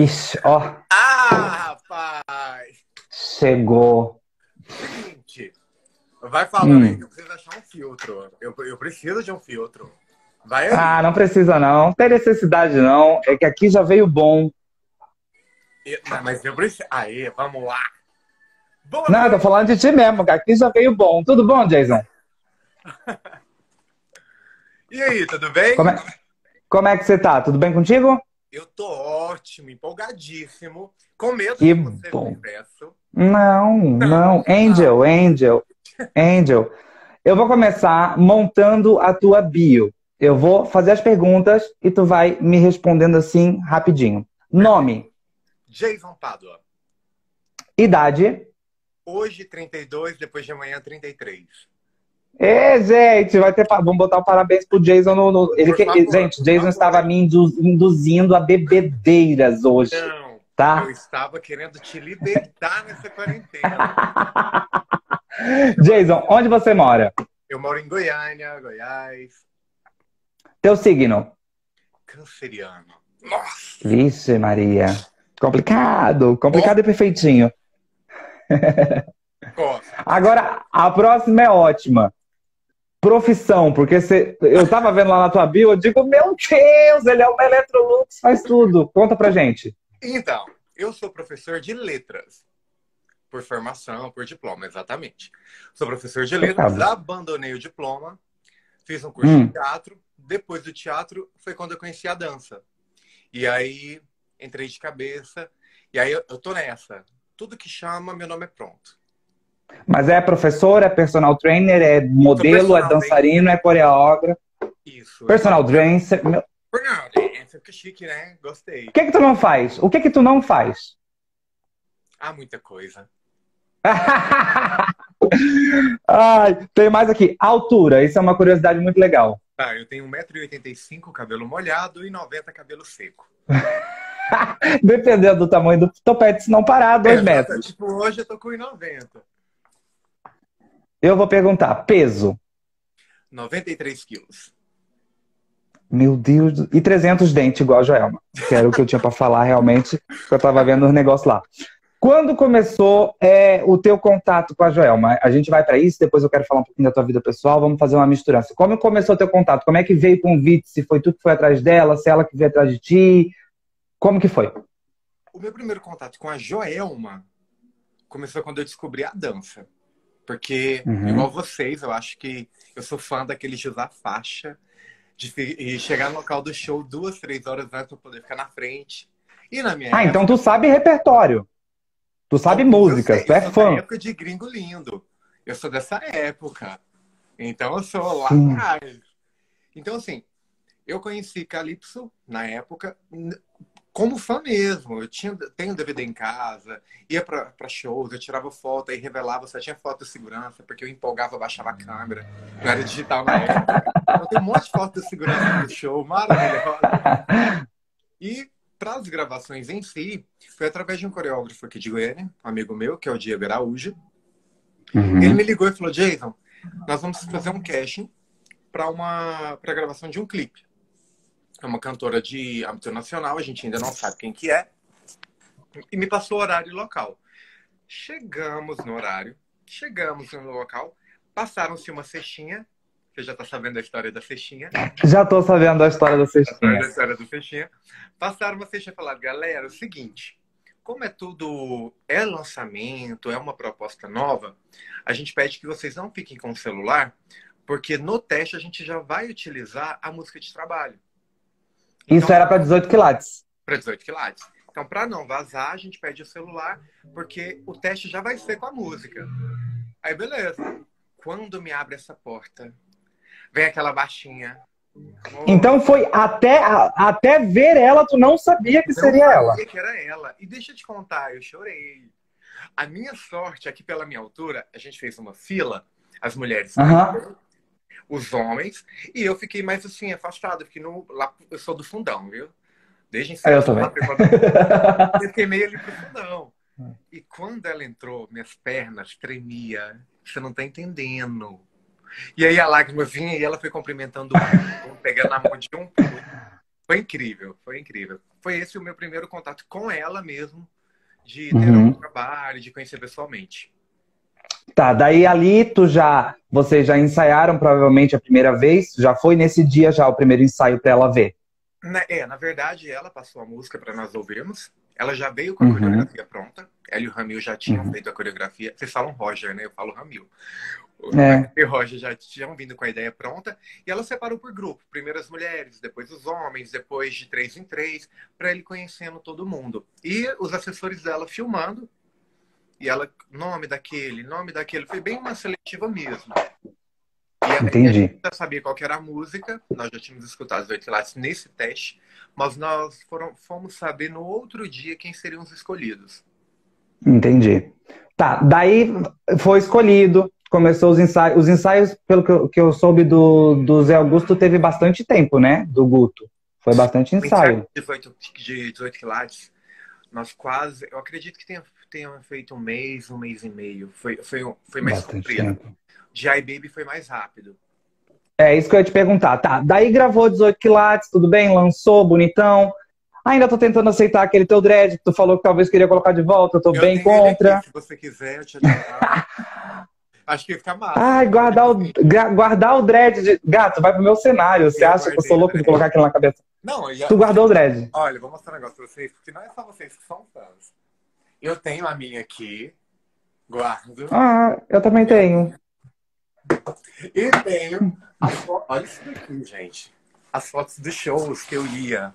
Isso, ó. Ah, rapaz! Chegou. Gente, vai falando hum. aí que eu preciso achar um filtro. Eu, eu preciso de um filtro. Vai aí. Ah, não precisa não. Não tem necessidade não. É que aqui já veio bom. Eu- mas eu preciso. Aí, vamos lá. Boa Não, eu tô falando de ti mesmo, que aqui já veio bom. Tudo bom, Jason? E aí, tudo bem? Como é, como é que você tá? Tudo bem contigo? Eu tô ótimo, empolgadíssimo. Com medo Que de você, bom. Não, não. Angel, Angel, Angel. Eu vou começar montando a tua bio. Eu vou fazer as perguntas e tu vai me respondendo assim rapidinho. Nome, Jason Padua. idade. Hoje 32, depois de amanhã 33. É, gente, vai ter. Vamos botar o parabéns pro Jason no. no- Ele que- favor, Gente, Jason estava me indu- induzindo a bebedeiras hoje, Não, tá? eu estava querendo te libertar nessa quarentena. Jason, onde você mora? Eu moro em Goiânia, Goiás. Teu signo? Canceriano. Nossa! Vixe, Maria. Complicado, complicado e perfeitinho. Agora, a próxima é ótima. Profissão, porque você, eu tava vendo lá na tua bio, eu digo, meu Deus, ele é uma Electrolux, faz tudo. Conta pra gente. Então, eu sou professor de letras. Por formação, por diploma, exatamente. Sou professor de letras, abandonei o diploma, fiz um curso Hum. de teatro. Depois do teatro, foi quando eu conheci a dança. E aí, entrei de cabeça. E aí, eu, eu tô nessa. Tudo que chama, meu nome é pronto. Mas é professor, é personal trainer, é modelo, é personal dançarino, é coreógrafo, Isso. personal dancer. Meu- Não, essa fica chique, né? Gostei. O que que tu não faz? O que que tu não faz? Ah, muita coisa. Ai, tem mais aqui. Altura, isso é uma curiosidade muito legal. Tá, eu tenho 1,85m, cabelo molhado e 90 cabelo seco. Dependendo do tamanho do topete, se não parar, dois É, metros. Tipo, hoje eu tô com 1,90. Eu vou perguntar, peso. 93 quilos. Meu Deus. do- E 300 dentes, igual a Joelma. Que era o que eu tinha pra falar realmente, que eu tava vendo os negócios lá. Quando começou é, o teu contato com a Joelma? A gente vai pra isso, depois eu quero falar um pouquinho da tua vida pessoal, vamos fazer uma misturança. Como começou o teu contato? Como é que veio o convite? Se foi tu que foi atrás dela, se ela que veio atrás de ti? Como que foi? O meu primeiro contato com a Joelma começou quando eu descobri a dança. Porque, Uhum. igual vocês, eu acho que eu sou fã daquele de usar faixa, de e chegar no local do show duas, três horas antes pra poder ficar na frente. E na minha Ah, então tu sabe repertório. Tu sabe Eu músicas, sei, tu é eu sou da fã. época de gringo lindo. Eu sou dessa época. Então eu sou lá atrás. Então, assim, eu conheci Calypso na época como fã mesmo. Eu tinha, tenho DVD em casa, ia pra, pra shows, eu tirava foto, aí revelava, só tinha foto de segurança, porque eu empolgava, baixava a câmera. Não era digital na época. Então tem um monte de foto de segurança do show, maravilhosa. E para as gravações em si, foi através de um coreógrafo aqui de Goiânia, um amigo meu, que é o Diego Araújo. Uhum. Ele me ligou e falou: Jason, nós vamos fazer um casting para uma pra gravação de um clipe. É uma cantora de âmbito nacional, a gente ainda não sabe quem que é. E me passou horário e local. Chegamos no horário, chegamos no local, passaram-se uma cestinha. Você já tá sabendo a história da cestinha. Já tô sabendo a história da A história cestinha. da história do Cestinha. Passaram uma cestinha e falaram, galera, é o seguinte, como é tudo, é lançamento, é uma proposta nova, a gente pede que vocês não fiquem com o celular, porque no teste a gente já vai utilizar a música de trabalho. Isso era pra 18 quilates. Para 18 quilates. Então, para não vazar, a gente pede o celular, porque o teste já vai ser com a música. Aí, beleza. Quando me abre essa porta, vem aquela baixinha. Oh, Então foi até, até ver ela, tu não sabia que Não seria sabia ela. que era ela. E deixa eu te contar, eu chorei. A minha sorte é que, pela minha altura, a gente fez uma fila, as mulheres, os homens, e eu fiquei mais assim, afastado. Fiquei no, lá, eu sou do fundão, viu? Desde É, eu também. Eu fiquei meio ali pro fundão. E quando ela entrou, minhas pernas tremiam. Você não tá entendendo. E aí a lágrima vinha e ela foi cumprimentando um, pegando na mão de um. Foi incrível, foi incrível. Foi esse o meu primeiro contato com ela mesmo, de ter uhum. um trabalho, de conhecer pessoalmente. Tá, daí ali tu já, vocês já ensaiaram provavelmente a primeira vez? Já foi nesse dia já o primeiro ensaio para ela ver? Na, é, na verdade ela passou a música para nós ouvirmos. Ela já veio com a uhum. coreografia pronta. Ela e o Ramil já tinham uhum. feito a coreografia. Vocês falam Roger, né? Eu falo Ramil. O é. e Roger já tinham vindo com a ideia pronta. E ela separou por grupo. Primeiro as mulheres, depois os homens, depois de três em três, para ele conhecendo todo mundo. E os assessores dela filmando e ela, nome daquele, nome daquele. Foi bem uma seletiva mesmo. E ela, Entendi. A gente já sabia qual era a música, nós já tínhamos escutado os oito lados nesse teste, mas nós foram, fomos saber no outro dia quem seriam os escolhidos. Entendi. Tá, daí foi escolhido, começou os ensaios. Os ensaios, pelo que eu, que eu soube do, do Zé Augusto, teve bastante tempo, né? Do Guto. Foi bastante ensaio. De 18, de 18 quilates, nós quase, eu acredito que tenha tenha feito um mês, um mês e meio. Foi, foi, foi mais Bastante comprido. Tempo. De iBaby foi mais rápido. É isso que eu ia te perguntar. Tá, daí gravou 18 quilates, tudo bem, lançou, bonitão. Ainda tô tentando aceitar aquele teu dread que tu falou que talvez queria colocar de volta, eu tô eu bem contra. Aqui, se você quiser, eu te Acho que fica massa. Ai, guardar o, guardar o dread de... Gato, vai pro meu cenário. Você eu acha guardei, que eu sou louco de colocar aquilo na cabeça? Não, já... Tu guardou o dread. Olha, vou mostrar um negócio pra vocês, porque não é só vocês que são fãs. Eu tenho a minha aqui. Guardo. Ah, eu também tenho. E tenho. Fo... Olha isso aqui, gente. As fotos dos shows que eu ia.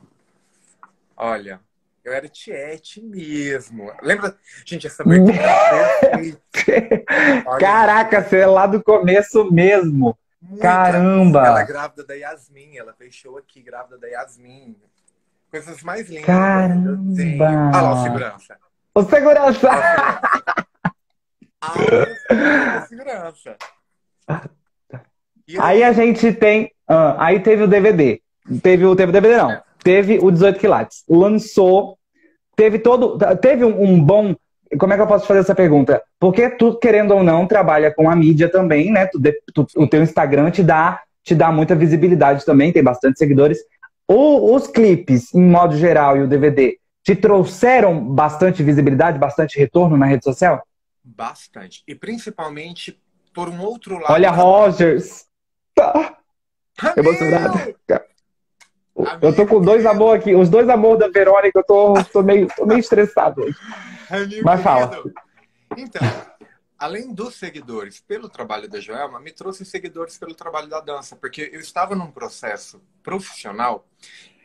Olha, eu era tiete mesmo. Lembra? Gente, essa é Caraca, você é lá do começo mesmo. Muito Caramba! Ela é grávida da Yasmin, ela fez show aqui, grávida da Yasmin. Coisas mais lindas. Caramba! Olha lá, segurança. O segurança! A segurança. Aí a gente tem. Ah, aí teve o DVD. Teve o, teve o DVD, não. Teve o 18 quilates. Lançou. Teve todo. Teve um, um, bom. Como é que eu posso fazer essa pergunta? Porque tu, querendo ou não, trabalha com a mídia também, né? Tu, tu, o teu Instagram te dá, te dá muita visibilidade também, tem bastante seguidores. O, os clipes, em modo geral, e o DVD, te trouxeram bastante visibilidade, bastante retorno na rede social? Bastante. E principalmente por um outro lado. Olha, Rogers! Tá. Emocionado. Eu tô com dois amor aqui, os dois amores da Verônica, eu tô, tô, meio, tô meio estressado hoje. Mas fala. Então, além dos seguidores pelo trabalho da Joelma, me trouxe seguidores pelo trabalho da dança, porque eu estava num processo profissional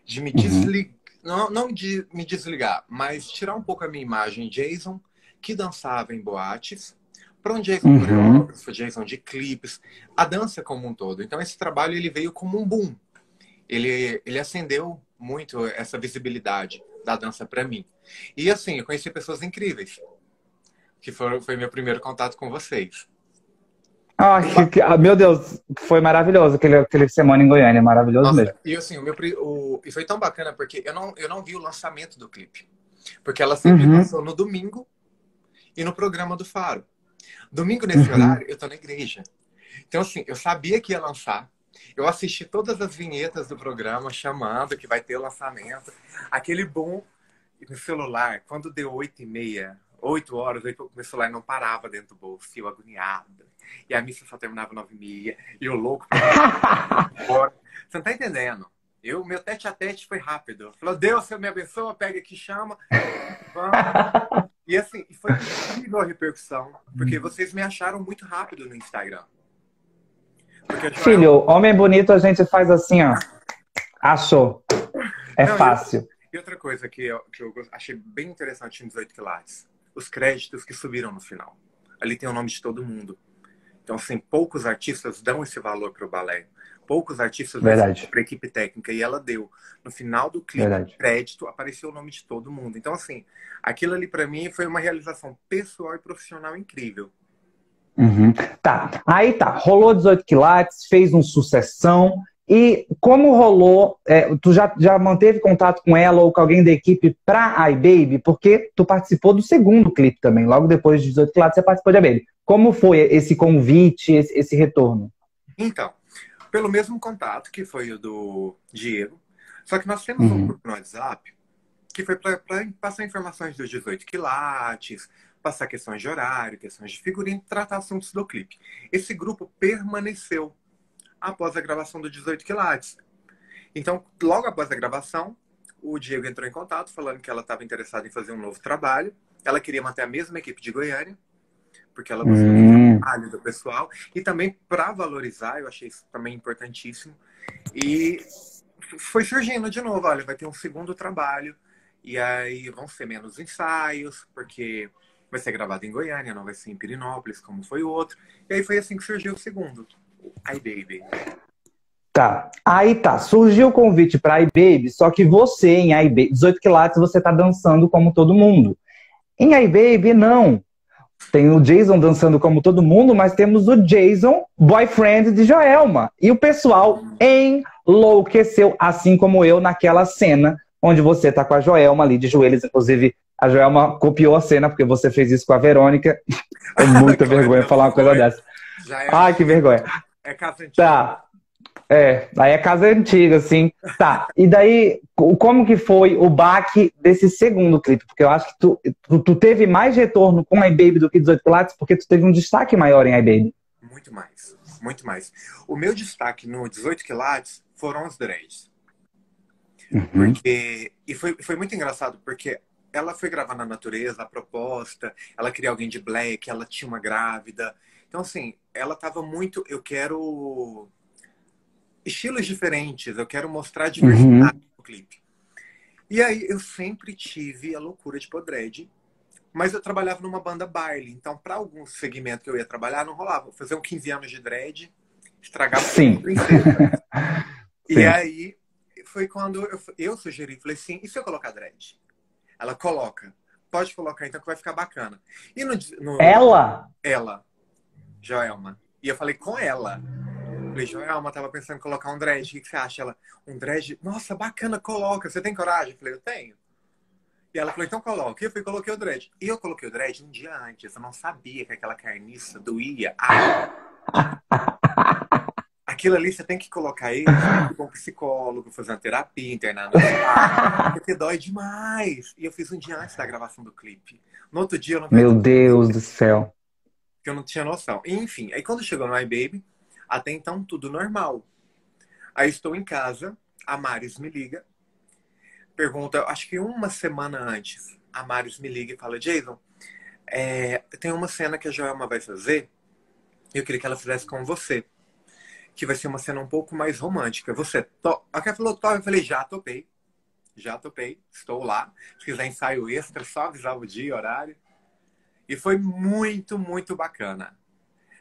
de me uhum. desligar não, não de me desligar, mas tirar um pouco a minha imagem Jason, que dançava em boates, para um Jason uhum. coreógrafo, Jason de clipes, a dança como um todo. Então esse trabalho ele veio como um boom. Ele, ele acendeu muito essa visibilidade da dança para mim. E assim, eu conheci pessoas incríveis, que foi, foi meu primeiro contato com vocês. Ah, que, que, ah, meu Deus, foi maravilhoso aquele, aquele semana em Goiânia, maravilhoso Nossa, mesmo. E assim, o meu, o, e foi tão bacana porque eu não, eu não vi o lançamento do clipe. Porque ela sempre uhum. lançou no domingo e no programa do Faro. Domingo, nesse uhum. horário, eu tô na igreja. Então, assim, eu sabia que ia lançar. Eu assisti todas as vinhetas do programa chamando que vai ter o lançamento. Aquele boom no celular, quando deu oito e meia, oito horas, oito, meu celular não parava dentro do bolso, eu agoniado e a missa só terminava nove e meia, e o louco. Você não tá entendendo? Eu, meu tete a tete foi rápido. Falou, Deus, você me abençoa, pega aqui, chama. Vamos. E assim, foi incrível a repercussão, porque vocês me acharam muito rápido no Instagram. Filho, homem bonito a gente faz assim, ó. Achou. É não, fácil. E outra coisa que eu, que eu achei bem interessante em 18 quilates, os créditos que subiram no final. Ali tem o nome de todo mundo. Então, assim, poucos artistas dão esse valor para o balé. Poucos artistas dão para a equipe técnica. E ela deu. No final do clipe, Verdade. crédito, apareceu o nome de todo mundo. Então, assim, aquilo ali para mim foi uma realização pessoal e profissional incrível. Uhum. Tá, aí tá. Rolou 18 quilates, fez um sucessão. E como rolou, é, tu já, já manteve contato com ela ou com alguém da equipe pra iBaby? Porque tu participou do segundo clipe também, logo depois de 18 quilates você participou de iBaby. Como foi esse convite, esse, esse retorno? Então, pelo mesmo contato que foi o do Diego, Só que nós temos uhum. um grupo no WhatsApp que foi para passar informações dos 18 quilates, passar questões de horário, questões de figurino, tratar assuntos do clipe. Esse grupo permaneceu após a gravação do 18 quilates. Então, logo após a gravação, o Diego entrou em contato falando que ela estava interessada em fazer um novo trabalho. Ela queria manter a mesma equipe de Goiânia, porque ela gostou hum. do trabalho do pessoal. E também para valorizar, eu achei isso também importantíssimo. E foi surgindo de novo, olha, vai ter um segundo trabalho. E aí vão ser menos ensaios, porque vai ser gravado em Goiânia, não vai ser em Pirinópolis, como foi o outro. E aí foi assim que surgiu o segundo, o iBaby. Tá. Aí tá, surgiu o convite para iBaby, só que você em iBaby, 18 quilates, você tá dançando como todo mundo. Em iBaby, não. Tem o Jason dançando como todo mundo, mas temos o Jason, boyfriend de Joelma. E o pessoal enlouqueceu, assim como eu naquela cena onde você tá com a Joelma ali de joelhos. Inclusive, a Joelma copiou a cena, porque você fez isso com a Verônica. É muita vergonha falar uma coisa dessa. É... Ai, que vergonha. É casa antiga. Tá. É, aí é casa antiga, assim. Tá. E daí, como que foi o baque desse segundo clipe? Porque eu acho que tu, tu, tu teve mais retorno com iBaby do que 18 Pilates, porque tu teve um destaque maior em iBaby. Muito mais, muito mais. O meu destaque no 18 quilates foram os dreads. Uhum. Porque, e foi, foi muito engraçado, porque ela foi gravar na natureza, a proposta, ela queria alguém de black, ela tinha uma grávida. Então, assim, ela tava muito. Eu quero estilos diferentes, eu quero mostrar uhum. diversidade uhum. no clipe. E aí eu sempre tive a loucura de podred, mas eu trabalhava numa banda baile, então para algum segmento que eu ia trabalhar não rolava. Vou fazer um 15 anos de dread, estragava Sim. princesa. e aí foi quando eu, eu sugeri, falei assim, e se eu colocar dread? Ela coloca. Pode colocar então que vai ficar bacana. E no, no ela? Ela. Joelma. E eu falei com ela. Falei, Joelma, tava pensando em colocar um dread. O que você acha? Ela, um dread? Nossa, bacana, coloca. Você tem coragem? Eu falei, eu tenho. E ela falou, então coloca. E eu fui coloquei o dread. E eu coloquei o dread um dia antes. Eu não sabia que aquela carniça doía. Ah. Aquilo ali você tem que colocar ele com um psicólogo, fazer uma terapia, internar no hospital, porque dói demais. E eu fiz um dia antes da gravação do clipe. No outro dia eu não Meu Deus do céu. Que eu não tinha noção. Enfim, aí quando chegou no iBaby, até então, tudo normal. Aí estou em casa, a Maris me liga, pergunta, acho que uma semana antes, a Maris me liga e fala, Jason, é, tem uma cena que a Joelma vai fazer, eu queria que ela fizesse com você. Que vai ser uma cena um pouco mais romântica. Você to... A Ká falou, top, eu falei, já topei. Já topei, estou lá. Se quiser ensaio extra, só avisar o dia, horário. E foi muito, muito bacana.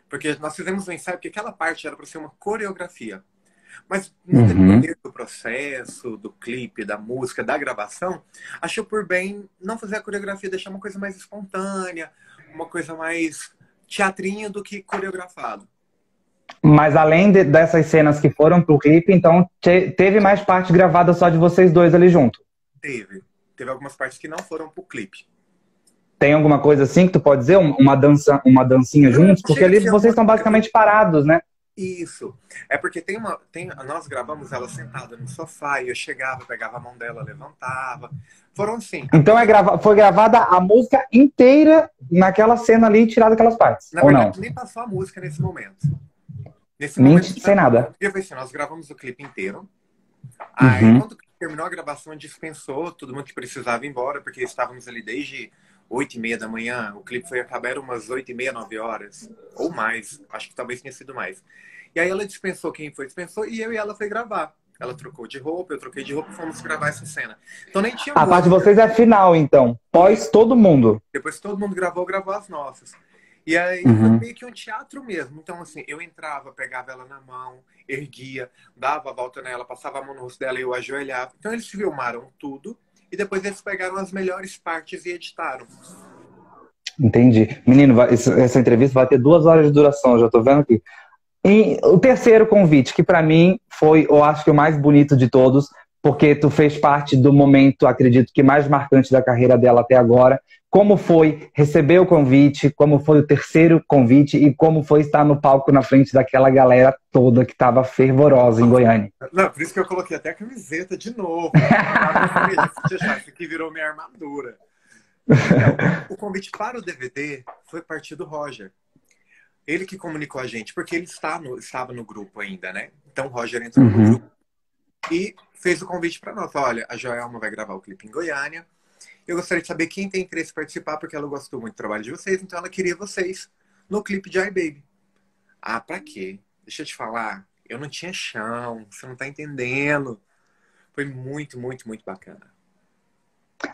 Porque nós fizemos um ensaio, porque aquela parte era para ser uma coreografia. Mas no uhum. do processo, do clipe, da música, da gravação, achou por bem não fazer a coreografia, deixar uma coisa mais espontânea, uma coisa mais teatrinho do que coreografado. Mas além de, dessas cenas que foram pro clipe, então te, teve mais parte gravada só de vocês dois ali junto? Teve. Teve algumas partes que não foram pro clipe. Tem alguma coisa assim que tu pode dizer? Uma, dança, uma dancinha juntos? Porque ali vocês estão basicamente parados, né? Isso. É porque tem uma. Tem, nós gravamos ela sentada no sofá e eu chegava, pegava a mão dela, levantava. Foram assim. Então é grava, foi gravada a música inteira naquela cena ali, tirada aquelas partes. Na ou verdade, não? nem passou a música nesse momento. Nesse nem momento. Sem nada. Foi assim, nós gravamos o clipe inteiro. Aí, uhum. quando terminou a gravação, dispensou todo mundo que precisava ir embora, porque estávamos ali desde 8 e meia da manhã. O clipe foi acabar umas 8 e meia, 9 horas. Ou mais. Acho que talvez tenha sido mais. E aí ela dispensou quem foi, dispensou, e eu e ela foi gravar. Ela trocou de roupa, eu troquei de roupa e fomos gravar essa cena. Então nem tinha. A parte de vocês é final, então. Pós todo mundo. Depois todo mundo gravou, gravou as nossas. E aí uhum. foi meio que um teatro mesmo. Então, assim, eu entrava, pegava ela na mão, erguia, dava a volta nela, passava a mão no rosto dela e eu ajoelhava. Então eles filmaram tudo e depois eles pegaram as melhores partes e editaram. Entendi. Menino, essa entrevista vai ter duas horas de duração, já tô vendo aqui. E o terceiro convite, que para mim foi, eu acho que o mais bonito de todos, porque tu fez parte do momento, acredito que mais marcante da carreira dela até agora, como foi receber o convite, como foi o terceiro convite e como foi estar no palco na frente daquela galera toda que estava fervorosa em Goiânia. Não, por isso que eu coloquei até a camiseta de novo. Isso aqui virou minha armadura. Então, o convite para o DVD foi partir do Roger. Ele que comunicou a gente, porque ele está no, estava no grupo ainda, né? Então o Roger entrou uhum. no grupo e fez o convite para nós. Olha, a Joelma vai gravar o clipe em Goiânia eu gostaria de saber quem tem interesse em participar, porque ela gostou muito do trabalho de vocês, então ela queria vocês no clipe de iBaby. Ah, pra quê? Deixa eu te falar, eu não tinha chão, você não tá entendendo. Foi muito, muito, muito bacana.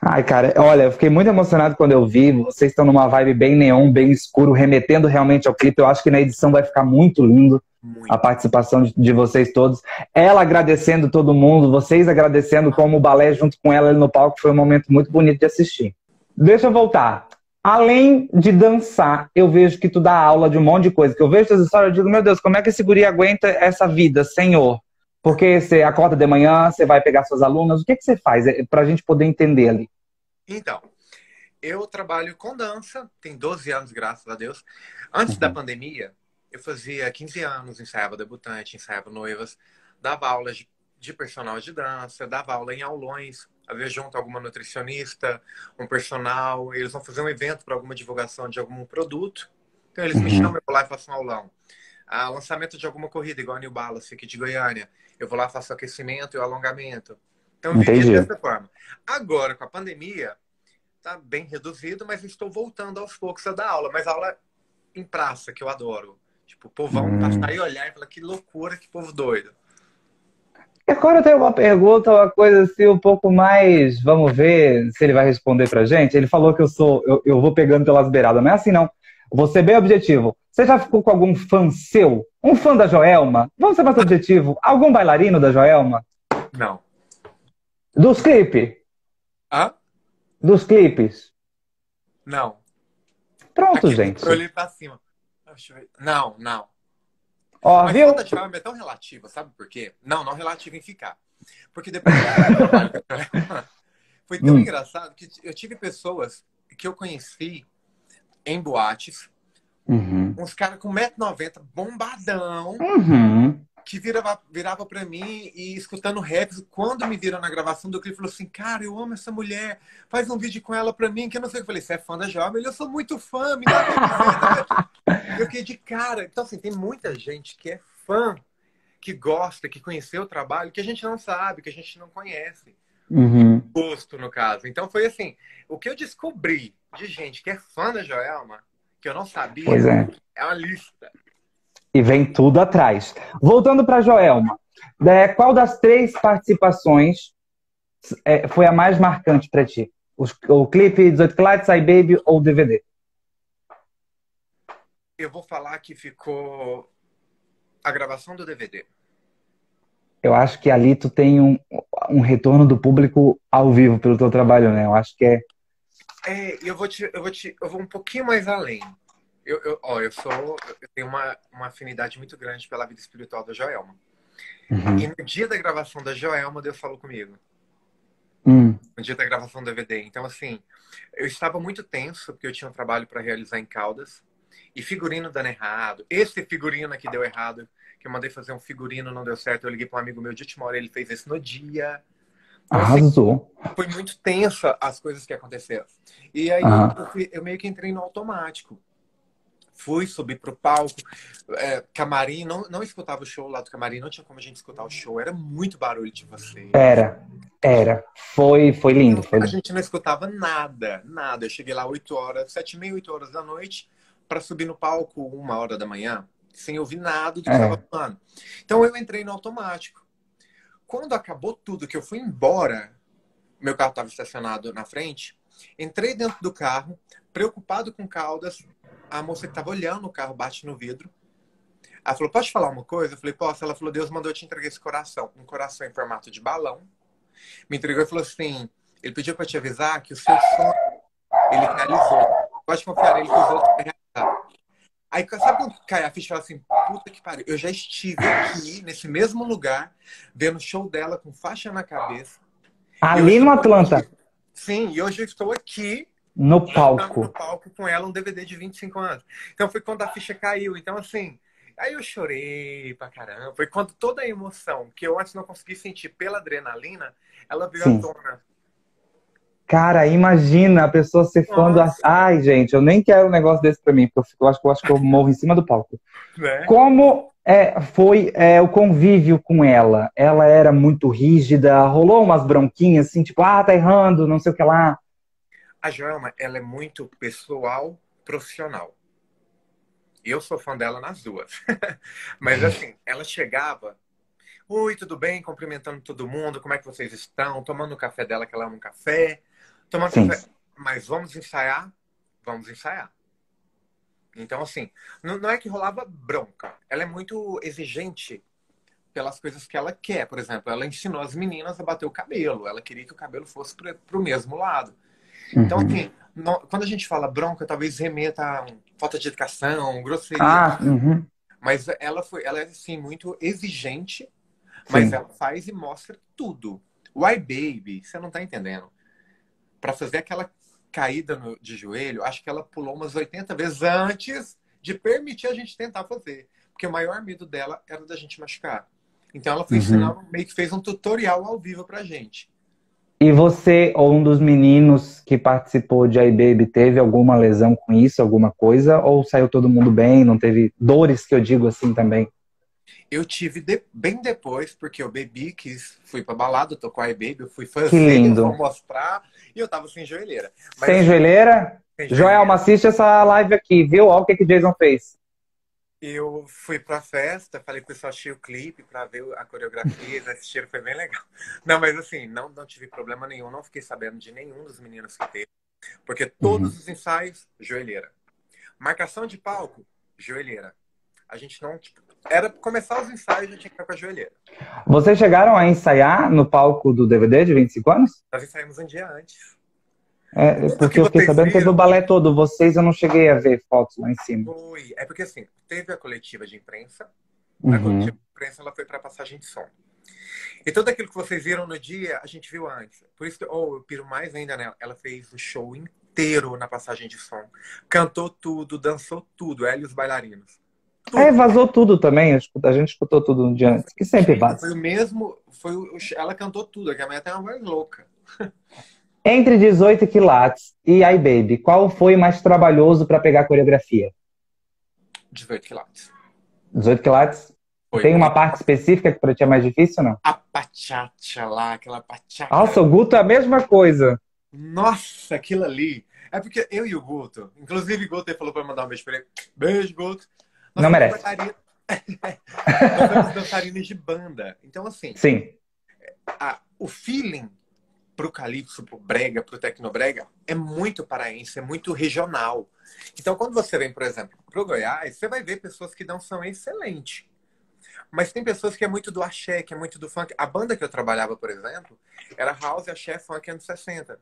Ai, cara, olha, eu fiquei muito emocionado quando eu vi. Vocês estão numa vibe bem neon, bem escuro, remetendo realmente ao clipe. Eu acho que na edição vai ficar muito lindo. Muito. a participação de, vocês todos. Ela agradecendo todo mundo, vocês agradecendo como o balé junto com ela ali no palco, foi um momento muito bonito de assistir. Deixa eu voltar. Além de dançar, eu vejo que tu dá aula de um monte de coisa. Que eu vejo essas histórias, eu digo, meu Deus, como é que esse guri aguenta essa vida, Senhor? Porque você acorda de manhã, você vai pegar suas alunas, o que, que você faz? É, Para a gente poder entender ali. Então, eu trabalho com dança, tem 12 anos, graças a Deus. Antes uhum. da pandemia, eu fazia 15 anos, ensaiava debutante, ensaiava noivas, dava aulas de, de personal de dança, dava aula em aulões, às vezes junto a alguma nutricionista, um personal, eles vão fazer um evento para alguma divulgação de algum produto, então eles uhum. me chamam, eu vou lá e faço um aulão. Ah, lançamento de alguma corrida, igual a New Balance aqui de Goiânia, eu vou lá faço o aquecimento e o alongamento. Então, eu vivi dessa forma. Agora, com a pandemia, tá bem reduzido, mas estou voltando aos poucos a dar aula, mas aula em praça, que eu adoro. Tipo, o povão hum. passar e olhar e falar que loucura, que povo doido. E agora eu tenho uma pergunta, uma coisa assim, um pouco mais. Vamos ver se ele vai responder pra gente. Ele falou que eu sou. Eu, eu vou pegando pelas beiradas. Não é assim, não. Vou ser bem objetivo. Você já ficou com algum fã seu? Um fã da Joelma? Vamos ser mais objetivo. Algum bailarino da Joelma? Não. Dos clipes? Hã? Dos clipes? Não. Pronto, Aqui, gente. Eu olhei pra cima. Não, não. Ó, Mas viu? a Joelma é tão relativa, sabe por quê? Não, não relativa em ficar. Porque depois foi tão hum. engraçado que eu tive pessoas que eu conheci em boates, uhum. uns caras com 1,90m, bombadão, uhum que virava, virava para mim e escutando raps, quando me viram na gravação do clipe, falou assim, cara, eu amo essa mulher, faz um vídeo com ela para mim, que eu não sei o que. Eu falei, você é fã da Jovem? Eu sou muito fã, me dá Eu fiquei de cara. Então, assim, tem muita gente que é fã, que gosta, que conheceu o trabalho, que a gente não sabe, que a gente não conhece. Uhum. Gosto, no caso. Então, foi assim, o que eu descobri de gente que é fã da Joelma, que eu não sabia, é. é uma lista. E vem tudo atrás. Voltando para Joelma, é, qual das três participações é, foi a mais marcante para ti? O, o clipe 18 Clats, Baby ou o DVD? Eu vou falar que ficou a gravação do DVD. Eu acho que ali tu tem um, um retorno do público ao vivo pelo teu trabalho, né? Eu acho que é. É, eu vou te, eu vou te, eu vou um pouquinho mais além. Eu, eu, ó, eu sou. Eu tenho uma, uma afinidade muito grande pela vida espiritual da Joelma. Uhum. E no dia da gravação da Joelma, Deus falou comigo. Uhum. No dia da gravação do DVD. Então, assim, eu estava muito tenso, porque eu tinha um trabalho para realizar em Caldas. E figurino dando errado. Esse figurino aqui deu errado. Que eu mandei fazer um figurino, não deu certo. Eu liguei para um amigo meu de última hora, ele fez esse no dia. Então, assim, Arrasou. Assim, foi muito tensa as coisas que aconteceram. E aí uhum. eu, eu meio que entrei no automático fui subir pro palco, é, camarim, não, não escutava o show lá do camarim, não tinha como a gente escutar o show, era muito barulho de você. Era, era. Foi, foi lindo. Foi a gente não escutava nada, nada. Eu cheguei lá 8 horas, 7 e meia, 8 horas da noite, para subir no palco uma hora da manhã, sem ouvir nada do que estava é. falando. Então eu entrei no automático. Quando acabou tudo, que eu fui embora, meu carro estava estacionado na frente, entrei dentro do carro, preocupado com Caldas, a moça que tava olhando o carro bate no vidro. Ela falou, pode falar uma coisa? Eu falei, posso. Ela falou, Deus mandou eu te entregar esse coração. Um coração em formato de balão. Me entregou e falou assim, ele pediu para te avisar que o seu sonho, ele realizou. Pode confiar nele que os outros vão realizar. Aí, sabe quando cai a ficha e fala assim, puta que pariu, eu já estive aqui, nesse mesmo lugar, vendo o show dela com faixa na cabeça. Ali no Atlanta. Aqui. Sim, e hoje eu estou aqui No palco. No palco com ela um DVD de 25 anos. Então foi quando a ficha caiu. Então, assim, aí eu chorei pra caramba. Foi quando toda a emoção que eu antes não consegui sentir pela adrenalina, ela veio Sim. à tona. Cara, imagina a pessoa ser fã do. Ai, gente, eu nem quero um negócio desse pra mim, porque eu acho, eu acho que eu morro em cima do palco. Né? Como é, foi é, o convívio com ela? Ela era muito rígida, rolou umas bronquinhas assim, tipo, ah, tá errando, não sei o que lá. A Joelma, ela é muito pessoal, profissional. Eu sou fã dela nas duas. Mas assim, ela chegava, oi, tudo bem? Cumprimentando todo mundo, como é que vocês estão? Tomando o café dela, que ela ama um café. Tomando Sim. café. Mas vamos ensaiar? Vamos ensaiar. Então, assim, não, não é que rolava bronca. Ela é muito exigente pelas coisas que ela quer. Por exemplo, ela ensinou as meninas a bater o cabelo. Ela queria que o cabelo fosse para o mesmo lado. Então, uhum. assim, no, quando a gente fala bronca, talvez remeta a falta de educação, grosseria. Ah, uhum. Mas ela foi, ela é assim, muito exigente, mas Sim. ela faz e mostra tudo. Why Baby, você não tá entendendo. Para fazer aquela caída no, de joelho, acho que ela pulou umas 80 vezes antes de permitir a gente tentar fazer. Porque o maior medo dela era da gente machucar. Então ela foi uhum. ensinando, meio que fez um tutorial ao vivo pra gente. E você, ou um dos meninos que participou de iBaby, teve alguma lesão com isso, alguma coisa? Ou saiu todo mundo bem, não teve dores que eu digo assim também? Eu tive de, bem depois, porque eu bebi, que fui pra balada, tocou a iBaby, eu fui fazer, que lindo. vou mostrar, e eu tava sem joelheira. Mas, sem joelheira? Sem joelheira. Joelma, assiste essa live aqui, viu? Olha o que que Jason fez eu fui pra festa, falei que o pessoal assistiu o clipe pra ver a coreografia, eles assistiram, foi bem legal. Não, mas assim, não, não tive problema nenhum, não fiquei sabendo de nenhum dos meninos que teve. Porque todos uhum. os ensaios, joelheira. Marcação de palco, joelheira. A gente não, tipo, era começar os ensaios, a gente tinha que ficar com a joelheira. Vocês chegaram a ensaiar no palco do DVD de 25 anos? Nós ensaiamos um dia antes. É, porque eu fiquei sabendo que teve o balé todo. Vocês eu não cheguei a ver fotos lá em cima. Foi. É porque assim, teve a coletiva de imprensa. Uhum. A coletiva de imprensa ela foi para passagem de som. E tudo aquilo que vocês viram no dia, a gente viu antes. Por isso que, oh, eu piro mais ainda nela. Ela fez o show inteiro na passagem de som. Cantou tudo, dançou tudo, ela e os bailarinos. Tudo. É, vazou tudo também. A gente escutou tudo no dia antes, que sempre vaza. Foi o mesmo. Foi o, ela cantou tudo, a minha até uma voz louca. Entre 18 quilates e iBaby, qual foi mais trabalhoso para pegar a coreografia? 18 quilates. 18 quilates? Foi, Tem uma parte específica que para ti é mais difícil ou não? A pachacha lá, aquela pachacha. Nossa, o Guto é a mesma coisa. Nossa, aquilo ali. É porque eu e o Guto, inclusive o Guto falou para mandar um beijo para ele. Beijo, Guto. Nós não merece. Nós somos dançarinos de banda. Então, assim. Sim. A, o feeling pro calypso, pro brega, pro tecnobrega, é muito paraense, é muito regional. Então, quando você vem, por exemplo, pro Goiás, você vai ver pessoas que não são excelentes. Mas tem pessoas que é muito do axé, que é muito do funk. A banda que eu trabalhava, por exemplo, era house, axé, funk anos 60.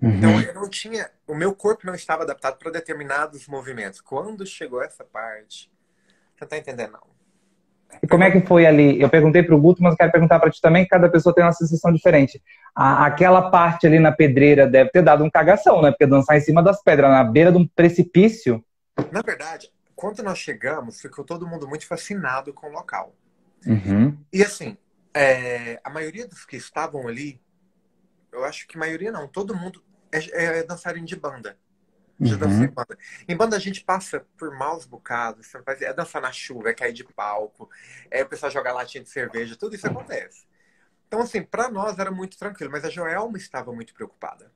Uhum. Então, eu não tinha... O meu corpo não estava adaptado para determinados movimentos. Quando chegou essa parte... Você não tá entendendo, não. E como é que foi ali? Eu perguntei para o Guto, mas eu quero perguntar para ti também, cada pessoa tem uma sensação diferente. A, aquela parte ali na pedreira deve ter dado um cagação, né? Porque dançar em cima das pedras, na beira de um precipício. Na verdade, quando nós chegamos, ficou todo mundo muito fascinado com o local. Uhum. E assim, é, a maioria dos que estavam ali, eu acho que a maioria não, todo mundo é, é dançarino de banda. Já uhum. em banda. Em banda a gente passa por maus bocados. É dançar na chuva, é cair de palco, é o pessoal jogar latinha de cerveja, tudo isso acontece. Então, assim, para nós era muito tranquilo, mas a Joelma estava muito preocupada.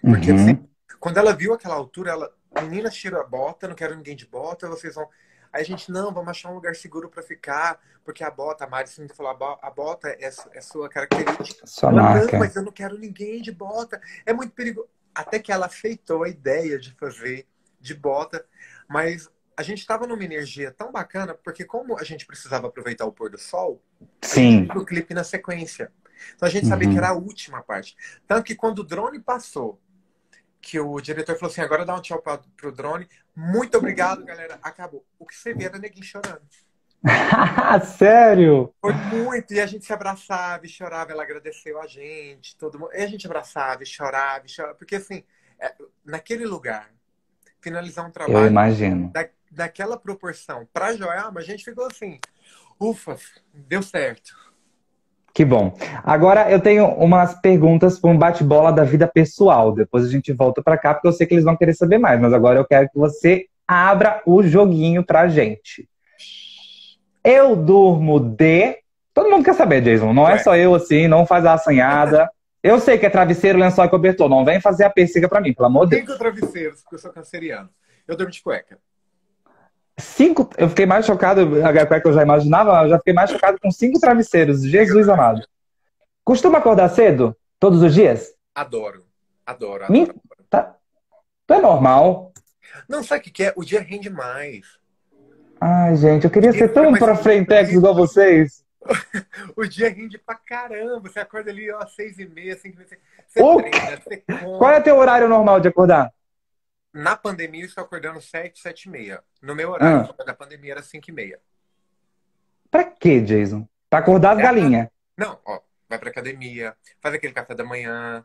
Porque, uhum. assim, quando ela viu aquela altura, ela, meninas, tira a bota, não quero ninguém de bota, vocês vão. Aí a gente, não, vamos achar um lugar seguro para ficar, porque a bota, a Mari sempre falou, a bota é, é sua característica. Sua ela, marca. Não, mas eu não quero ninguém de bota, é muito perigoso até que ela aceitou a ideia de fazer de bota, mas a gente estava numa energia tão bacana, porque como a gente precisava aproveitar o pôr do sol, Sim. o clipe na sequência. Então a gente sabia uhum. que era a última parte. Tanto que quando o drone passou, que o diretor falou assim, agora dá um tchau para o drone, muito obrigado, galera, acabou. O que você vê era neguinho chorando. Sério? Foi muito. E a gente se abraçava e chorava. Ela agradeceu a gente, todo mundo. E a gente abraçava e chorava, e chorava. Porque assim, é, naquele lugar, finalizar um Eu trabalho imagino. da, daquela proporção para Joelma, a gente ficou assim, ufa, deu certo. Que bom. Agora eu tenho umas perguntas para um bate-bola da vida pessoal. Depois a gente volta para cá, porque eu sei que eles vão querer saber mais. Mas agora eu quero que você abra o joguinho pra gente. Eu durmo de. Todo mundo quer saber, Jason. Não é Ué. só eu assim, não faz a assanhada. Eu sei que é travesseiro, lençol e cobertor. Não vem fazer a persiga pra mim, pelo amor de Deus. Cinco travesseiros, porque eu sou canceriano. Eu durmo de cueca. Cinco. Eu fiquei mais chocado, agora que eu já imaginava, eu já fiquei mais chocado com cinco travesseiros. Jesus amado. Costuma acordar cedo? Todos os dias? Adoro. Adoro, adoro. Min- Tá. Tá normal. Não, sabe o que, que é? O dia rende mais. Ai, gente, eu queria ser tão pra frentex igual vocês. O dia rende pra caramba. Você acorda ali, ó, seis e meia, cinco e meia. Você O treina, você. Qual é teu horário normal de acordar? Na pandemia, eu estou acordando sete, sete e meia. No meu horário, Ah. da pandemia, era cinco e meia. Pra quê, Jason? Pra acordar as É. galinhas. Não, ó, vai pra academia, faz aquele café da manhã,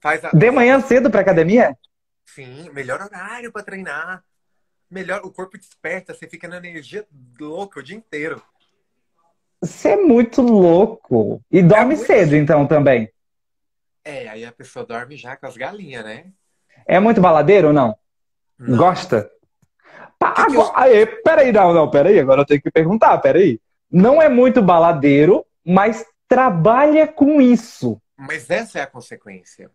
faz a... De manhã cedo pra academia? Sim, melhor horário pra treinar. Melhor, o corpo desperta, você fica na energia louca o dia inteiro. Você é muito louco. E dorme muito cedo, então, também. É, aí a pessoa dorme já com as galinhas, né? É muito baladeiro ou não? Não. Gosta? Que que eu- agora, aê, peraí, não, não, peraí, agora eu tenho que perguntar, peraí. Não é muito baladeiro, mas trabalha com isso. Mas essa é a consequência.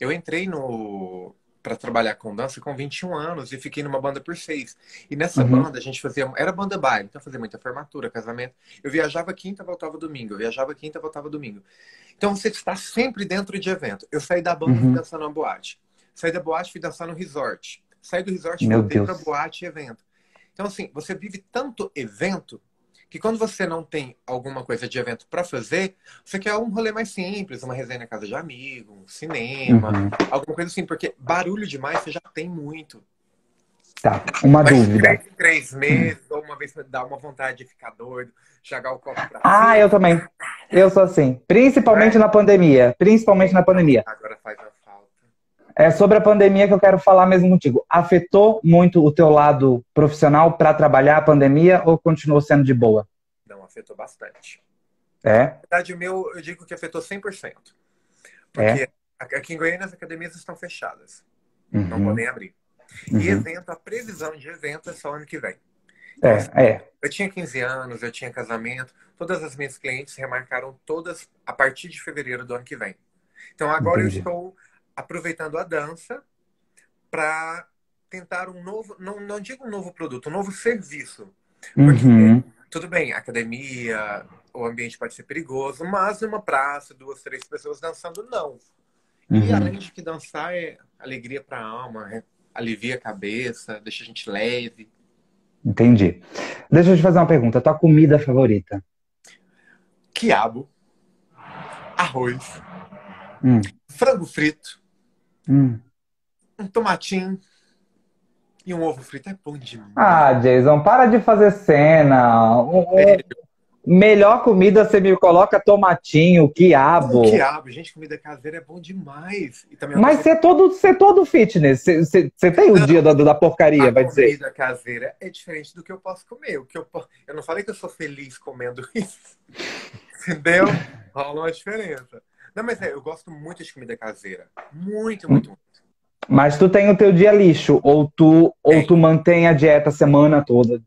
Eu entrei no para trabalhar com dança com 21 anos e fiquei numa banda por seis. E nessa Uhum. banda a gente fazia, era banda baile, então fazia muita formatura, casamento. Eu viajava quinta, voltava domingo. Eu viajava quinta, voltava domingo. Então você está sempre dentro de evento. Eu saí da banda e Uhum. fui dançar na boate. Saí da boate e fui dançar no resort. Saí do resort e voltei para boate e evento. Então assim, você vive tanto evento que quando você não tem alguma coisa de evento para fazer, você quer um rolê mais simples, uma resenha na casa de amigo, um cinema, Uhum. alguma coisa assim, porque barulho demais você já tem muito. Tá, uma Mas dúvida. três, três meses, ou uma vez dá uma vontade de ficar doido, jogar o copo pra Ah, cima. eu também. Eu sou assim. Principalmente na pandemia. Principalmente na pandemia. Agora faz uma. É sobre a pandemia que eu quero falar mesmo contigo. Afetou muito o teu lado profissional para trabalhar a pandemia ou continuou sendo de boa? Não, afetou bastante. É? Na verdade, o meu, eu digo que afetou 100%. Porque É? aqui em Goiânia as academias estão fechadas. Não Uhum, podem abrir. E uhum. evento, a previsão de evento é só ano que vem. Então, É, é. Eu tinha 15 anos, eu tinha casamento. Todas as minhas clientes remarcaram todas a partir de fevereiro do ano que vem. Então agora Entendi. eu estou aproveitando a dança para tentar um novo, não, não digo um novo produto, um novo serviço. Porque Uhum. tudo bem, academia, o ambiente pode ser perigoso, mas numa praça, duas, três pessoas dançando, não. E Uhum. além de que dançar é alegria para a alma, é- alivia a cabeça, deixa a gente leve. Entendi. Deixa eu te fazer uma pergunta. Tua comida favorita? Quiabo, arroz, Hum, frango frito, hum. um tomatinho e um ovo frito. É bom demais. Ah, Jason, para de fazer cena. O- o- Sério. melhor comida você me coloca tomatinho, quiabo. O quiabo, gente, comida caseira é bom demais. É Mas você é todo, você é todo fitness. Você, você- tem o Não. dia da, da porcaria, vai dizer. comida caseira é diferente do que eu posso comer. O que eu, eu não falei que eu sou feliz comendo isso. Entendeu? Rola uma diferença. Não, mas é, eu gosto muito de comida caseira. Muito, muito, muito. Mas tu tem o teu dia lixo, ou tu, ou tu mantém a dieta a semana toda.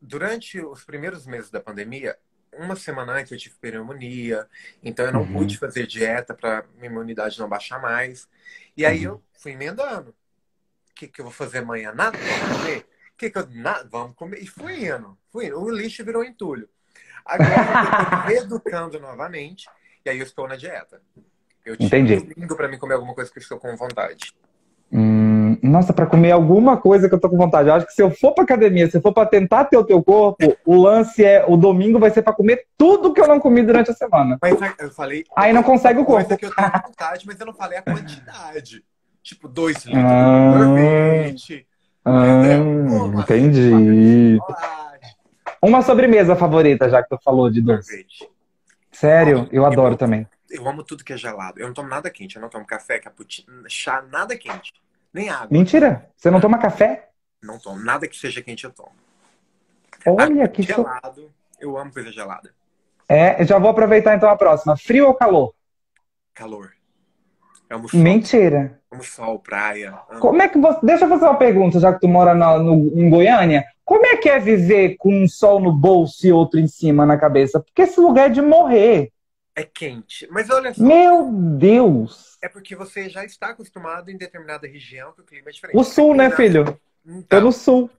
Durante os primeiros meses da pandemia, uma semana antes eu tive pneumonia, então eu não Uhum. pude fazer dieta para minha imunidade não baixar mais. E aí Uhum. eu fui emendando. O que, que eu vou fazer amanhã? Nada? Vamos comer? Que, que eu. Nada, vamos comer. E fui indo. Fui indo. O lixo virou entulho. Agora eu tô educando novamente, e aí eu estou na dieta. Eu Entendi. domingo para mim comer alguma coisa que eu estou com vontade. Hum, nossa, pra comer alguma coisa que eu tô com vontade. Eu acho que se eu for pra academia, se eu for pra tentar ter o teu corpo, o lance é o domingo vai ser pra comer tudo que eu não comi durante a semana. Mas eu falei. Aí não consegue o coisa corpo. que eu tenho vontade, mas eu não falei a quantidade. Tipo, dois litros Ah. sorvete. Ah, entendi. chocolate, Uma sobremesa favorita, já que tu falou de doce. Sorvete. Sério, eu adoro também. eu amo tudo que é gelado. Eu não tomo nada quente. Eu não tomo café, cappuccino, chá, nada quente. Nem água. Mentira! Você não toma café? Não tomo. Nada que seja quente eu tomo. Olha, que gelado. Eu amo coisa gelada. É, já vou aproveitar então a próxima. Frio ou calor? Calor. Eu amo sol. Mentira. Amo sol, praia. Amo. Como é que você. Deixa eu fazer uma pergunta, já que tu mora na- no- em Goiânia. Como é que é viver com um sol no bolso e outro em cima na cabeça? Porque esse lugar é de morrer. É quente. Mas olha só. Meu Deus! É porque você já está acostumado em determinada região que o clima é diferente. O sul, né, filho? Tô Então, no sul.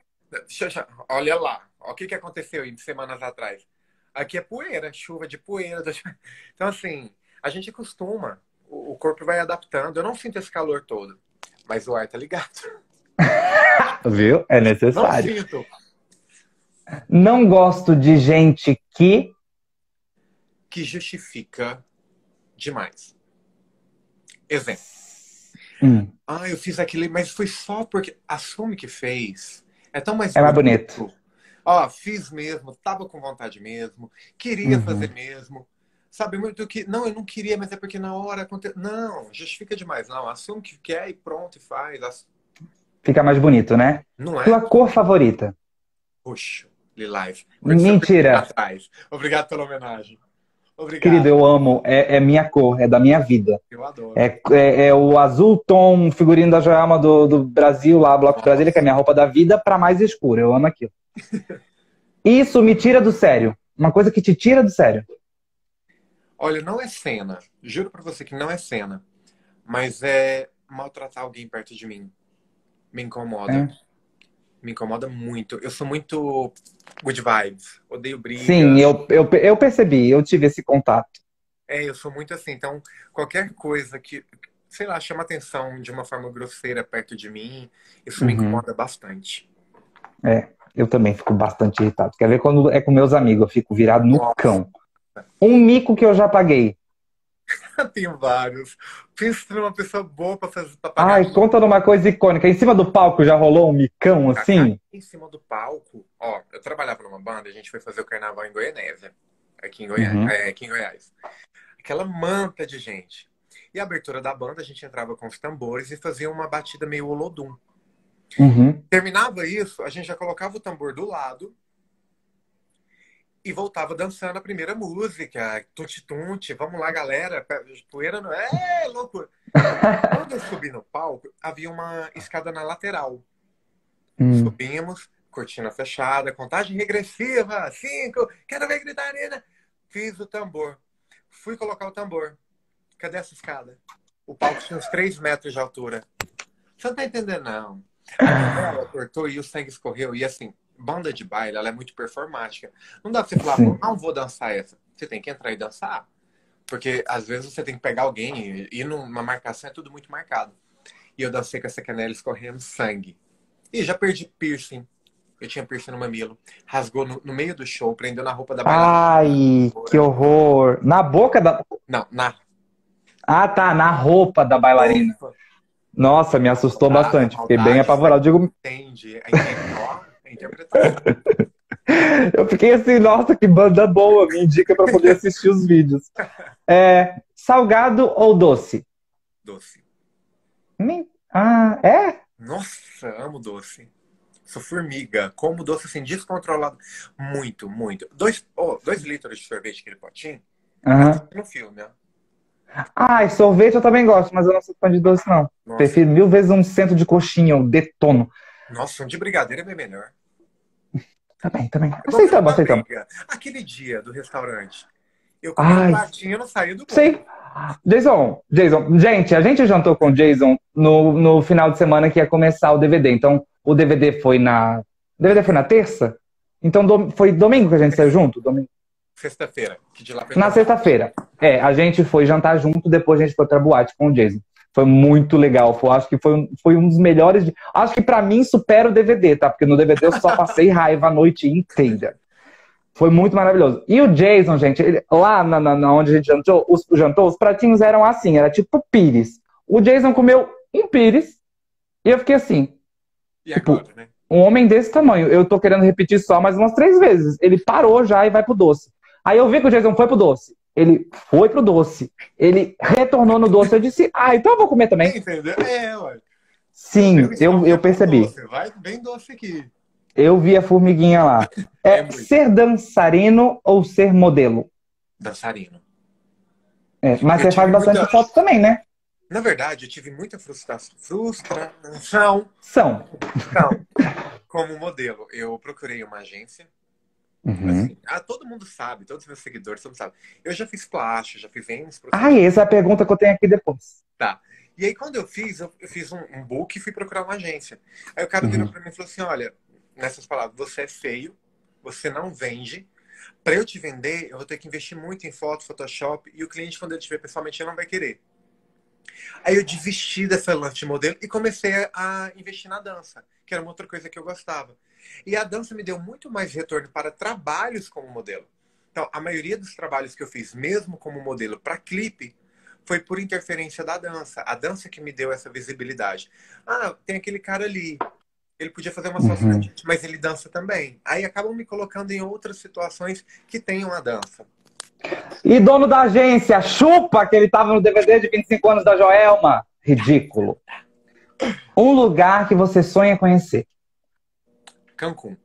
olha lá. O que, que aconteceu aí semanas atrás? Aqui é poeira, chuva de poeira. Então, assim, a gente acostuma. O corpo vai adaptando. Eu não sinto esse calor todo. Mas o ar tá ligado. Viu? É Não necessário. sinto. Não gosto de gente que. Que justifica demais. Exemplo. Hum, Ah, eu fiz aquilo, mas foi só porque assume que fez. É tão mais É mais bonito. Ó, fiz mesmo, tava com vontade mesmo, queria Uhum. fazer mesmo. Sabe muito que não, eu não queria, mas é porque na hora aconteceu. Não, justifica demais, não. Assume que quer e pronto e faz. Fica mais bonito, né? Não é Tua cor favorita? roxo, lilás. Mentira. Obrigado pela homenagem. Obrigado. Querido, eu amo. É, é minha cor, é da minha vida. Eu adoro. É, é, é o azul tom figurino da Joelma do, do Brasil, lá, Bloco de Brasília, que é a minha roupa da vida, pra mais escura. Eu amo aquilo. Isso me tira do sério. Uma coisa que te tira do sério. Olha, não é cena. Juro pra você que não é cena. Mas é maltratar alguém perto de mim. Me incomoda. É. Me incomoda muito. Eu sou muito good vibes. Odeio briga. Sim, eu, eu, eu percebi, eu tive esse contato. É, eu sou muito assim. Então, qualquer coisa que, sei lá, chama atenção de uma forma grosseira perto de mim, isso me Uhum. incomoda bastante. Eu também fico bastante irritado. Quer ver quando é com meus amigos? Eu fico virado no Nossa. cão. Um mico que eu já paguei. Tenho vários. Penso numa pessoa boa pra, fazer, pra pagar Ai, conta numa coisa icônica. Em cima do palco já rolou um micão assim? Em cima do palco, ó, eu trabalhava numa banda, a gente foi fazer o carnaval em Goianésia, aqui em Goiás, Uhum. é, aqui em Goiás. Aquela manta de gente. E a abertura da banda, a gente entrava com os tambores e fazia uma batida meio olodum. Uhum. Terminava isso, a gente já colocava o tambor do lado e voltava dançando a primeira música. Tunte-tunte, vamos lá, galera. Poeira não é loucura. Quando eu subi no palco, havia uma escada na lateral. Hum. Subimos, cortina fechada, contagem regressiva, cinco, quero ver gritaria. Fiz o tambor. Fui colocar o tambor. Cadê essa escada? O palco tinha uns 3 metros de altura. Você não tá entendendo, não. A ela cortou e o sangue escorreu. E assim, banda de baile, ela é muito performática. Não dá pra você falar, Sim. não vou dançar essa. Você tem que entrar e dançar. Porque às vezes você tem que pegar alguém e ir numa marcação, é tudo muito marcado. E eu dancei com essa canela escorrendo sangue. E já perdi piercing. Eu tinha piercing no mamilo. Rasgou no, no meio do show, prendeu na roupa da bailarina. Ai, que horror. Na boca da. Não, na Ah, tá, na roupa da bailarina. Nossa, me assustou Maldade, bastante. Fiquei bem apavorado. Digo, Entende? É interpretação. eu fiquei assim, nossa, que banda boa. Me indica pra poder assistir os vídeos. É, salgado ou doce? Doce. Me- Ah, é? Nossa, amo doce. Sou formiga. Como doce assim, descontrolado. Muito, muito. Dois, oh, dois litros de sorvete, aquele potinho. Aham. No filme, ó. Ai, sorvete eu também gosto, mas eu não sou fã de doce, não. Nossa, Prefiro mil vezes um centro de coxinha, eu detono. nossa, um de brigadeiro é bem melhor. Vamos Aceitamos, falar da aceitamos. briga. Aquele dia do restaurante. Eu comi Ai. um e não saí do Sei. Jason, Jason, gente, a gente jantou com o Jason no, no final de semana que ia começar o DVD. Então, o DVD foi na. O DVD foi na terça? Então, dom- foi domingo que a gente saiu junto? Domingo. Sexta-feira. Que de lá pra Na sexta-feira. É, a gente foi jantar junto, depois a gente foi pra boate com o Jason. Foi muito legal. Foi, acho que foi, um- foi um dos melhores. de- Acho que pra mim supera o DVD, tá? Porque no DVD eu só passei raiva a noite inteira. Foi muito maravilhoso. E o Jason, gente, ele- lá na, na, na onde a gente jantou os, jantou, os pratinhos eram assim, era tipo pires. O Jason comeu um pires e eu fiquei assim, E tipo, agora, né? um homem desse tamanho, eu tô querendo repetir só mais umas três vezes. Ele parou já e vai pro doce. Aí eu vi que o Jason foi pro doce. Ele foi pro doce. Ele retornou no doce. Eu disse, ah, então eu vou comer também. Entendeu? É, ué. Sim, eu, eu percebi. Doce. Vai bem doce aqui. Eu vi a formiguinha lá. É, É ser dançarino ou ser modelo? Dançarino. É, mas Eu você faz bastante muita- foto também, né? Na verdade, eu tive muita frustração. Frustração São. Então, como modelo, eu procurei uma agência. Uhum. Assim, ah, todo mundo sabe, todos os meus seguidores, todo mundo sabe. Eu já fiz plástico, já fiz N Ah, essa é a pergunta que eu tenho aqui depois. E aí, quando eu fiz, eu, eu fiz um, um book e fui procurar uma agência. Aí o cara Uhum. virou pra mim e falou assim: olha, nessas palavras, você é feio, você não vende. Pra eu te vender, eu vou ter que investir muito em foto, Photoshop, e o cliente, quando ele te ver pessoalmente, ele não vai querer. Aí eu desisti dessa lance de modelo e comecei a investir na dança, que era uma outra coisa que eu gostava. E a dança me deu muito mais retorno para trabalhos como modelo. Então, a maioria dos trabalhos que eu fiz, mesmo como modelo para clipe, foi por interferência da dança. A dança que me deu essa visibilidade. Ah, tem aquele cara ali. Ele podia fazer uma Uhum. gente, mas ele dança também. Aí acabam me colocando em outras situações que tenham a dança. E dono da agência, chupa que ele tava no DVD de 25 anos da Joelma. Ridículo. Um lugar que você sonha conhecer. Cancún.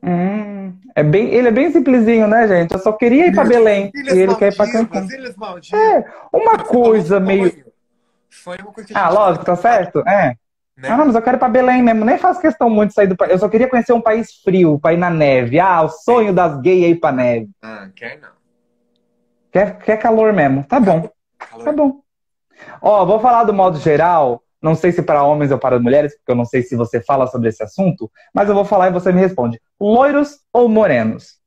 Hum, é bem, ele é bem simplesinho, né, gente? Eu só queria ir pra Belém. Ilhas E ele quer ir Maldivas, Cancún. Maldivas. É, uma coisa meio. é uma coisa que Ah, lógico, tá certo? É. né? Ah, não, mas eu quero ir pra Belém mesmo. Nem faço questão muito de sair do país. Eu só queria conhecer um país frio, pra ir na neve. Ah, o sonho das gays é ir pra neve. Ah, quer não. Quer, quer calor mesmo. Tá bom. Calor. Tá bom. Ó, vou falar do modo geral. Não sei se para homens ou para mulheres, porque eu não sei se você fala sobre esse assunto, mas eu vou falar e você me responde. Loiros ou morenos?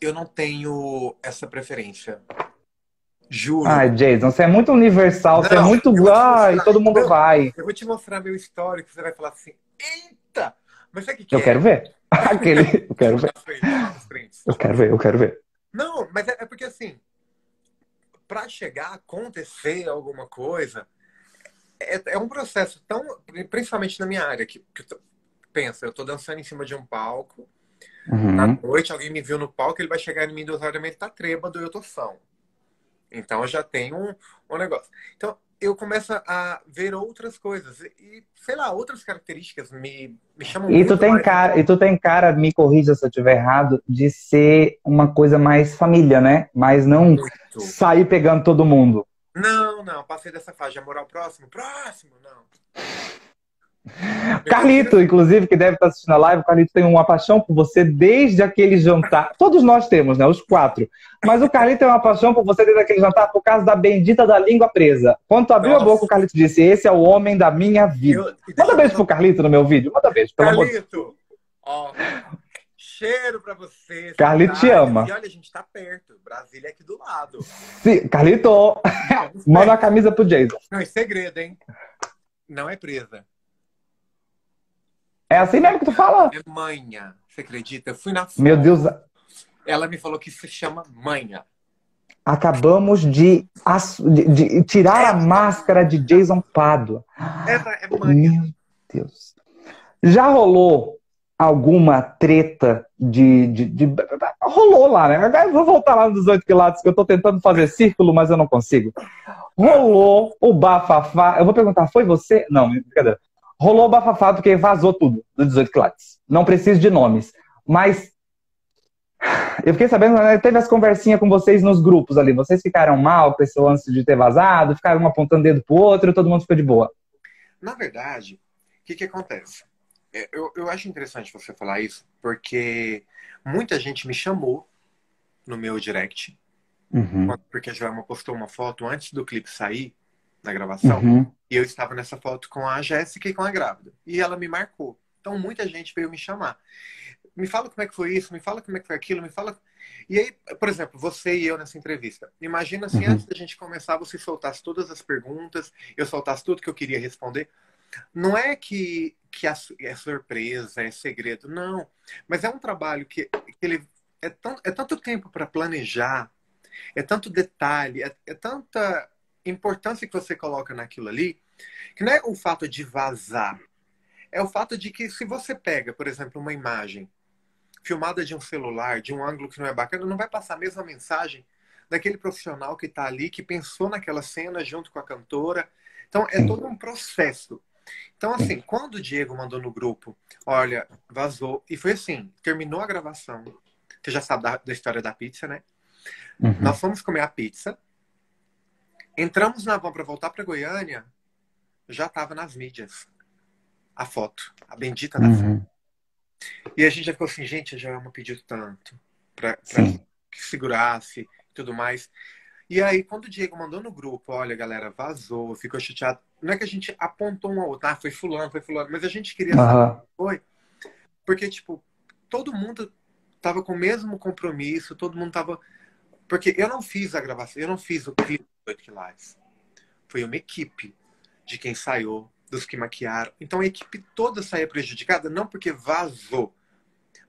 Eu não tenho essa preferência. Juro. Ai, Jason, você é muito universal, você é Não, muito. eu vou te Ai, mostrar. todo mundo Eu- vai. Eu vou te mostrar meu histórico, você vai falar assim, eita! Mas sabe o que, que Eu é? quero ver. Aquele. Eu quero ver. Eu quero ver, eu quero ver. Não, mas é, é porque assim, pra chegar a acontecer alguma coisa, é, é um processo tão, principalmente na minha área, que, que eu tô- pensa, eu tô dançando em cima de um palco, na Uhum. noite alguém me viu no palco, ele vai chegar em mim duas horas da manhã, ele tá trêbado eu tô são. Então eu já tenho um, um negócio. Então eu começo a ver outras coisas e, sei lá, outras características me, me chamam E muito tu tem mais. cara, e tu tem cara, me corrija se eu estiver errado, de ser uma coisa mais família, né? Mas não Muito. sair pegando todo mundo. Não, não, passei dessa fase de amor ao próximo. Próximo, não. Carlito, inclusive, que deve estar assistindo a live, o Carlito tem uma paixão por você desde aquele jantar. Todos nós temos, né? Os quatro. Mas o Carlito tem uma paixão por você desde aquele jantar por causa da bendita da língua presa. Quando tu abriu a Nossa. boca, o Carlito disse: Esse é o homem da minha vida. Eu- Manda eu beijo pro Carlito no meu vídeo. Manda beijo. Carlito, ó, cheiro pra você. Carlito te ama. E olha, a gente tá perto. Brasília é aqui do lado. Sim, Carlito, manda uma camisa pro Jason. Não, é segredo, hein? Não é presa. É assim mesmo que tu fala? É manha. Você acredita? Eu fui na foto. Meu Deus, Ela me falou que se chama manha. acabamos de, de- de tirar a máscara de Jason Pado. Essa é manha. Meu Deus. Já rolou alguma treta de, de, de- Rolou lá, né? Vou voltar lá nos 18 quilates, que eu tô tentando fazer círculo, mas eu não consigo. Rolou o bafafá. Eu vou perguntar, foi você? Não, brincadeira. Rolou o bafafá porque vazou tudo dos 18 quilates. Não preciso de nomes. Mas eu fiquei sabendo, né, teve as conversinhas com vocês nos grupos ali. Vocês ficaram mal com esse lance de ter vazado, ficaram um apontando dedo pro outro, todo mundo ficou de boa. Na verdade, o que, que acontece? É, Eu, eu acho interessante você falar isso, porque muita gente me chamou no meu direct, Uhum. porque a Joelma postou uma foto antes do clipe sair, na gravação, Uhum. e eu estava nessa foto com a Jéssica e com a grávida. E ela me marcou. Então muita gente veio me chamar. Me fala como é que foi isso, me fala como é que foi aquilo, me fala. E aí, por exemplo, você e eu nessa entrevista. Imagina se Uhum. antes da gente começar você soltasse todas as perguntas, eu soltasse tudo que eu queria responder. Não é que, que é é surpresa, é segredo, não. Mas é um trabalho que, que ele é, tão, é tanto tempo para planejar, é tanto detalhe, é, é tanta importância que você coloca naquilo ali, que não é o fato de vazar, é o fato de que se você pega, por exemplo, uma imagem filmada de um celular, de um ângulo que não é bacana, não vai passar a mesma mensagem daquele profissional que está ali, que pensou naquela cena junto com a cantora. Então, é todo um processo. Então, assim, quando o Diego mandou no grupo, olha, vazou, e foi assim, terminou a gravação, você já sabe da, da história da pizza, né? Uhum. Nós fomos comer a pizza, entramos na van para voltar para Goiânia, já estava nas mídias a foto, a bendita da uhum. foto. E a gente já ficou assim, gente, a Joelma pediu tanto para que segurasse e tudo mais. E aí, quando o Diego mandou no grupo, olha, galera, vazou, ficou chateado. Não é que a gente apontou um ao outro, ah, foi fulano, foi fulano, mas a gente queria saber uhum. foi. Porque, tipo, todo mundo tava com o mesmo compromisso, todo mundo tava. Porque eu não fiz a gravação, eu não fiz o clipe do Oito Lives. Foi uma equipe de quem ensaiou, dos que maquiaram. Então a equipe toda saía prejudicada, não porque vazou,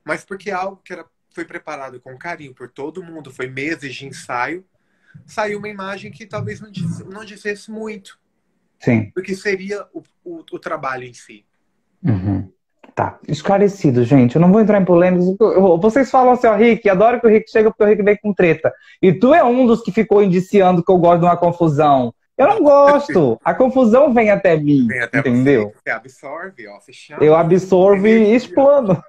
mas porque algo que era, foi preparado com carinho por todo mundo, foi meses de ensaio, saiu uma imagem que talvez não, diz, não dissesse muito. Sim. Do que seria o, o, o trabalho em si. Uhum. Tá, esclarecido, gente. Eu não vou entrar em polêmicas. Vocês falam assim, ó, Rick, adoro que o Rick chega porque o Rick vem com treta. E tu é um dos que ficou indiciando que eu gosto de uma confusão. Eu não gosto. A confusão vem até mim, vem até entendeu? Você, você absorve, ó, você chama. Eu absorvo e explano.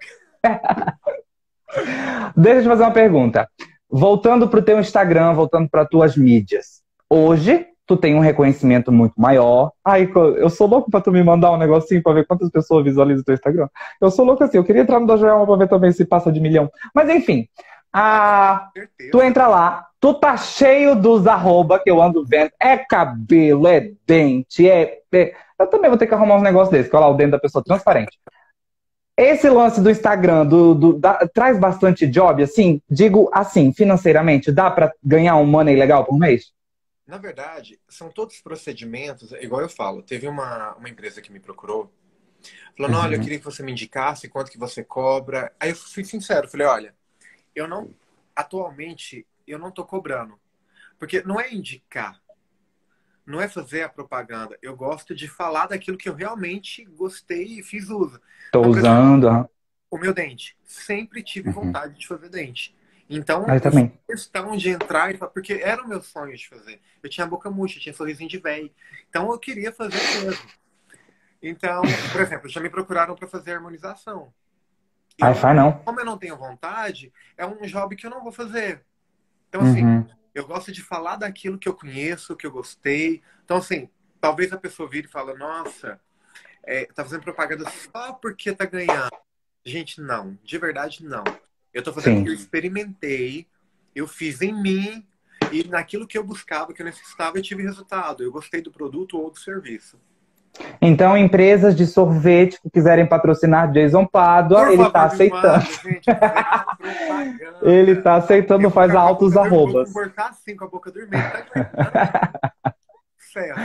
Deixa eu te fazer uma pergunta. Voltando para o teu Instagram, voltando para tuas mídias. Hoje, tu tem um reconhecimento muito maior. Ai, eu sou louco para tu me mandar um negocinho para ver quantas pessoas visualizam o teu Instagram. Eu sou louco assim, eu queria entrar no da Joelma para ver também se passa de milhão. Mas enfim, a... tu entra lá, tu tá cheio dos arroba que eu ando vendo. É cabelo, é dente, é... é... Eu também vou ter que arrumar uns negócios desses, que olha lá o dente da pessoa transparente. Esse lance do Instagram do, do da, traz bastante job, assim, digo assim, financeiramente, dá para ganhar um money legal por mês? Na verdade, são todos procedimentos, igual eu falo, teve uma, uma empresa que me procurou, falando, uhum. olha, eu queria que você me indicasse quanto que você cobra. Aí eu fui sincero, falei, olha, eu não, atualmente, eu não tô cobrando. Porque não é indicar, não é fazer a propaganda. Eu gosto de falar daquilo que eu realmente gostei e fiz uso. Tô então, usando. Exemplo, o meu dente. Sempre tive uhum. vontade de fazer dente. Então, eu também. questão de entrar, porque era o meu sonho de fazer. Eu tinha boca murcha, tinha sorrisinho de velho. Então, eu queria fazer mesmo. Então, por exemplo, já me procuraram para fazer harmonização. Ai, faz não. Como eu não tenho vontade, é um job que eu não vou fazer. Então, assim, uhum. Eu gosto de falar daquilo que eu conheço, que eu gostei. Então, assim, talvez a pessoa vire e fale, nossa, é, tá fazendo propaganda só porque tá ganhando. Gente, não. De verdade, não. Eu tô fazendo porque eu experimentei, eu fiz em mim e naquilo que eu buscava, que eu necessitava, eu tive resultado. Eu gostei do produto ou do serviço. Então, empresas de sorvete que quiserem patrocinar Jason Padua, Por ele está aceitando. gente, ele está aceitando, faz altos arrobas. Vou assim com a boca dormindo, tá certo.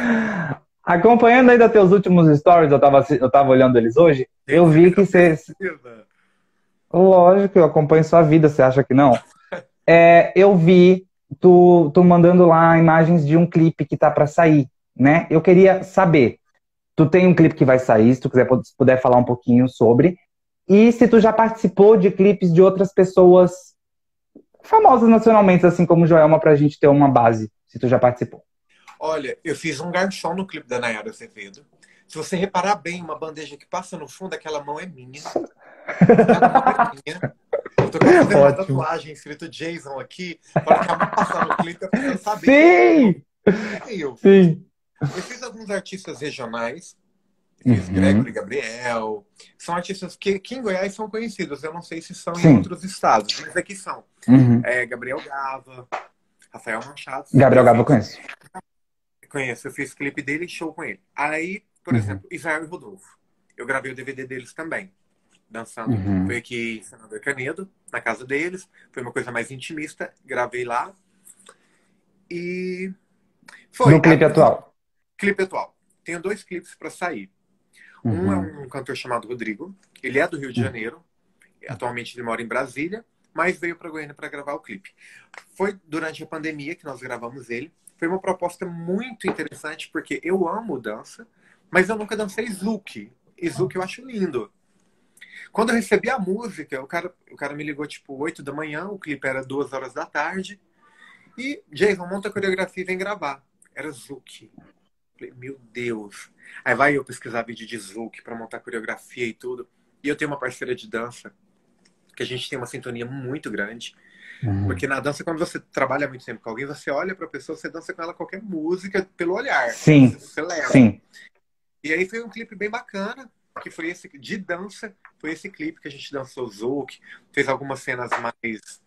Acompanhando ainda teus últimos stories, eu estava eu tava olhando eles hoje, eu vi que você. Lógico, eu acompanho sua vida, você acha que não? É, eu vi tu, tu mandando lá imagens de um clipe que tá para sair, né? Eu queria saber Tu tem um clipe que vai sair, se tu quiser se puder falar um pouquinho sobre. E se tu já participou de clipes de outras pessoas famosas nacionalmente, assim como Joelma, pra gente ter uma base, se tu já participou. Olha, eu fiz um garçom no clipe da Nayara Azevedo. Se você reparar bem, uma bandeja que passa no fundo, aquela mão é minha. Eu tô fazendo uma tatuagem escrito Jason aqui, para que a mão passar no clipe, saber. Sim! É eu. Sim. Eu fiz alguns artistas regionais. Fiz uhum. Gregory Gabriel. São artistas que, que em Goiás são conhecidos. Eu não sei se são Sim. em outros estados, mas aqui são. Uhum. É, Gabriel Gava, Rafael Machado. Gabriel Gava eu conheço. Conheço. Eu fiz clipe dele e show com ele. Aí, por uhum. exemplo, Israel e Rodolfo. Eu gravei o DVD deles também. Dançando. Uhum. Foi aqui em Senador Canedo, na casa deles. Foi uma coisa mais intimista. Gravei lá. E. Foi. No clipe atual. Clipe atual. Tenho dois clipes para sair. Uhum. Um é um cantor chamado Rodrigo. Ele é do Rio de uhum. Janeiro. Atualmente ele mora em Brasília, mas veio para Goiânia para gravar o clipe. Foi durante a pandemia que nós gravamos ele. Foi uma proposta muito interessante porque eu amo dança, mas eu nunca dancei Zouk. E Zouk eu acho lindo. Quando eu recebi a música, o cara, o cara me ligou tipo 8 da manhã, o clipe era 2 horas da tarde. E, Jason, monta a coreografia e vem gravar. Era Zuki. Falei, meu Deus. Aí vai eu pesquisar vídeo de Zuki para montar coreografia e tudo. E eu tenho uma parceira de dança, que a gente tem uma sintonia muito grande. Uhum. Porque na dança, quando você trabalha muito tempo com alguém, você olha pra pessoa, você dança com ela qualquer música pelo olhar. Sim. Você leva. Sim. E aí foi um clipe bem bacana, que foi esse de dança, foi esse clipe que a gente dançou Zouk, fez algumas cenas mais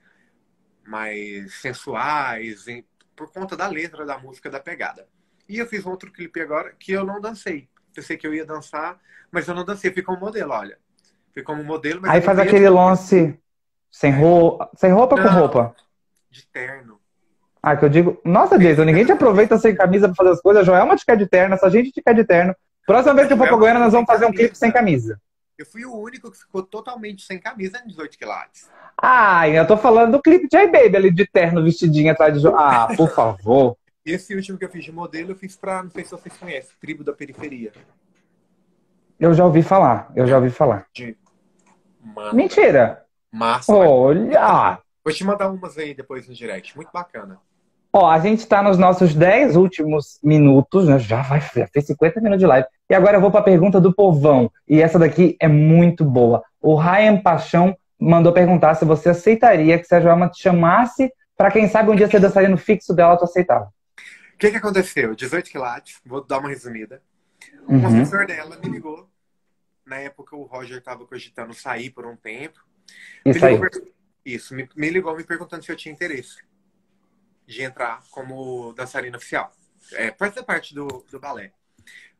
mais sensuais, em, por conta da letra da música, da pegada. E eu fiz outro clipe agora que eu não dancei. Pensei que eu ia dançar, mas eu não dancei. Fui como modelo, olha. Fui como modelo, mas Aí faz aquele lance sem roupa, sem roupa com roupa? De terno. Ah, que eu digo, nossa, Jason, ninguém te aproveita sem camisa pra fazer as coisas. Joelma te quer de terno, essa gente te quer de terno. Próxima vez que eu for pra Goiânia, nós vamos fazer um clipe sem camisa. Eu fui o único que ficou totalmente sem camisa em 18 quilates. Ah, eu tô falando do clipe de Baby ali de terno, vestidinho atrás de. Ah, por favor. Esse último que eu fiz de modelo, eu fiz pra. Não sei se vocês conhecem, Tribo da Periferia. Eu já ouvi falar, eu já ouvi falar. De... Mano. Mentira! Massa. Olha! Vou te mandar umas aí depois no direct. Muito bacana. Ó, a gente está nos nossos 10 últimos minutos, né? Já vai, já fez 50 minutos de live. E agora eu vou para a pergunta do povão. E essa daqui é muito boa. O Ryan Paixão mandou perguntar se você aceitaria que se a Joelma te chamasse para quem sabe um dia ser dançarino fixo dela, tu aceitava. O que, que aconteceu? 18 quilates, vou dar uma resumida. O uhum. professor dela me ligou. Na época o Roger estava cogitando sair por um tempo. Isso aí. Isso, me, me ligou me perguntando se eu tinha interesse de entrar como dançarina oficial. É, fazer parte do, do balé.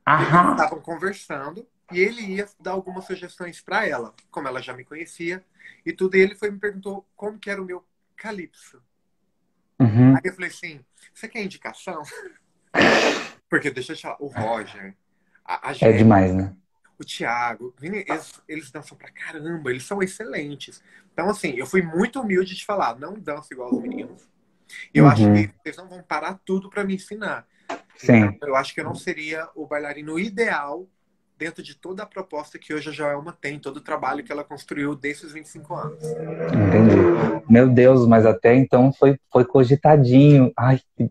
Aham. Eles estavam conversando e ele ia dar algumas sugestões para ela, como ela já me conhecia e tudo. E ele foi me perguntou como que era o meu calypso. Uhum. Aí eu falei assim, você quer indicação? Porque deixa eu te falar, o Roger, a, a É demais, né? O Thiago, eles, eles dançam pra caramba, eles são excelentes. Então, assim, eu fui muito humilde de falar, não danço igual os meninos. Eu uhum. acho que vocês não vão parar tudo para me ensinar. Sim. Eu acho que eu não seria o bailarino ideal dentro de toda a proposta que hoje a Joelma tem, todo o trabalho que ela construiu desde os 25 anos. Entendi. Meu Deus, mas até então foi, foi cogitadinho. Ai, que,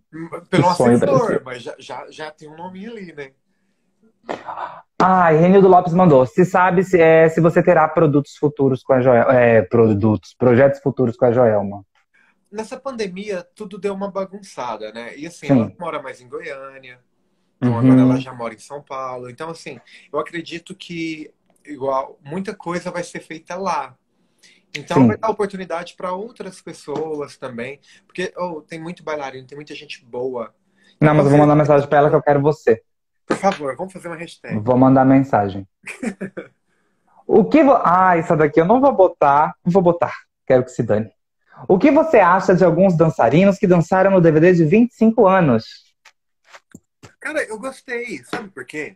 Pelo que sonho assessor, mas já, já, já tem um nome ali, né? Ah, Renildo Lopes mandou. Se sabe se, é, se você terá produtos futuros com a Joelma. É, produtos, projetos futuros com a Joelma. Nessa pandemia, tudo deu uma bagunçada, né? E assim, Sim. ela mora mais em Goiânia, então uhum. agora ela já mora em São Paulo. Então, assim, eu acredito que igual muita coisa vai ser feita lá. Então Sim. vai dar oportunidade para outras pessoas também. Porque oh, tem muito bailarino, tem muita gente boa. Não, mas eu vou mandar mensagem para ela que eu quero você. Por favor, vamos fazer uma hashtag. Vou mandar mensagem. o que. Vo... Ah, essa daqui eu não vou botar. Não vou botar. Quero que se dane. O que você acha de alguns dançarinos que dançaram no DVD de 25 anos? Cara, eu gostei. Sabe por quê?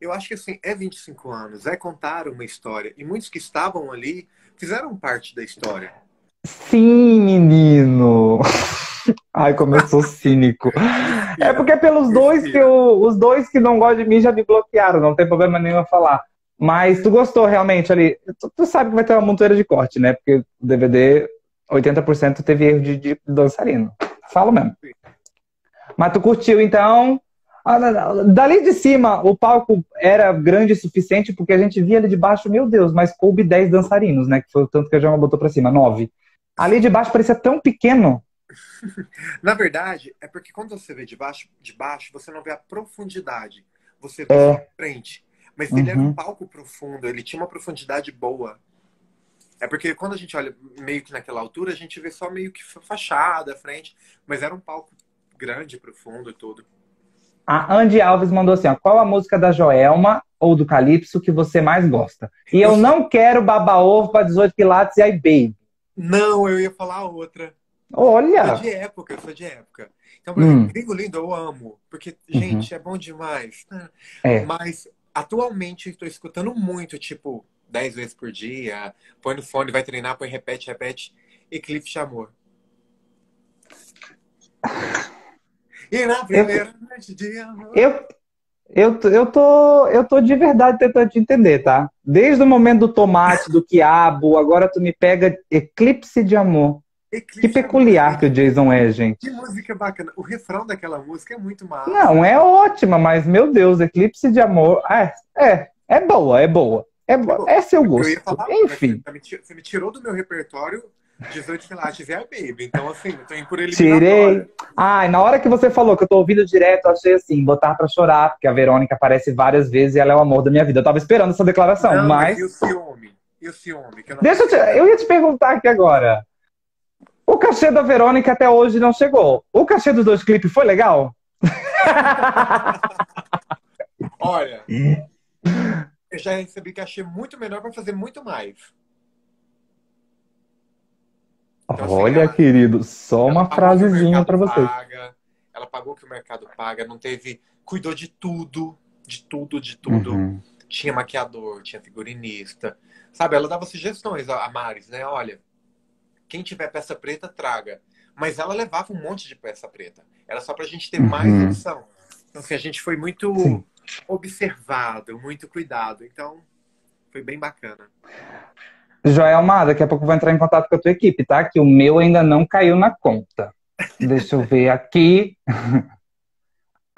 Eu acho que assim, é 25 anos, é contar uma história. E muitos que estavam ali fizeram parte da história. Sim, menino! Ai, como eu sou cínico. É porque pelos dois que eu, os dois que não gostam de mim já me bloquearam, não tem problema nenhum a falar. Mas tu gostou realmente ali? Tu, tu sabe que vai ter uma montoeira de corte, né? Porque o DVD, 80% teve erro de, de dançarino. Falo mesmo. Mas tu curtiu, então? Ah, dali de cima, o palco era grande o suficiente, porque a gente via ali de baixo, meu Deus, mas coube 10 dançarinos, né? Que foi o tanto que a Joana botou pra cima, 9. Ali de baixo parecia tão pequeno. Na verdade, é porque quando você vê de baixo, de baixo você não vê a profundidade. Você vê é. frente. Mas uhum. ele era um palco profundo, ele tinha uma profundidade boa. É porque quando a gente olha meio que naquela altura, a gente vê só meio que fachada, frente, mas era um palco grande, profundo e tudo. A Andy Alves mandou assim: ó, qual a música da Joelma ou do Calypso que você mais gosta? E eu, eu não quero baba ovo para 18 quilates e aí, baby. Não, eu ia falar outra. Olha! Eu sou de época, eu sou de época. Então, por exemplo, hum. Gringo Lindo eu amo, porque, uhum. gente, é bom demais. É. Mas, atualmente, estou escutando muito, tipo, 10 vezes por dia, põe no fone, vai treinar, põe, repete, repete. Eclipse de amor. E na primeira eu, noite de amor. Eu, eu, eu, tô, eu tô de verdade tentando te entender, tá? Desde o momento do tomate, do quiabo, agora tu me pega eclipse de amor. Eclipse Que peculiar que o Jason é, gente. Que música bacana. O refrão daquela música é muito massa. Não, é ótima, mas meu Deus, Eclipse de Amor. É, é, é boa, é boa. É, é seu Eu gosto. falar, Enfim, Você me tirou- você me tirou do meu repertório 18 quilates e a Baby. Então, assim, eu tô indo por tirei. eliminatória. Ai, na hora que você falou que eu tô ouvindo direto, eu achei assim, botar pra chorar, porque a Verônica aparece várias vezes e ela é o amor da minha vida. Eu tava esperando essa declaração, Não, mas. E o ciúme? E o ciúme? Eu não... Deixa eu te... Eu ia te perguntar aqui agora. O cachê da Verônica até hoje não chegou. O cachê dos dois clipes foi legal? Olha, eu já recebi cachê muito menor pra fazer muito mais. Então, assim, Olha, ela- querido, só uma frasezinha pra você. paga, ela pagou o que o mercado paga, não teve. Cuidou de tudo, de tudo, de tudo. Uhum. Tinha maquiador, tinha figurinista. Sabe, ela dava sugestões, a Maris, né? Olha, quem tiver peça preta, traga. Mas ela levava um monte de peça preta. Era só pra gente ter mais Uhum. opção. Então, assim, a gente foi muito Sim. Observado, muito cuidado. Então, foi bem bacana. Joelma, daqui a pouco eu vou entrar em contato com a tua equipe, tá? Que o meu ainda não caiu na conta. Deixa eu ver aqui.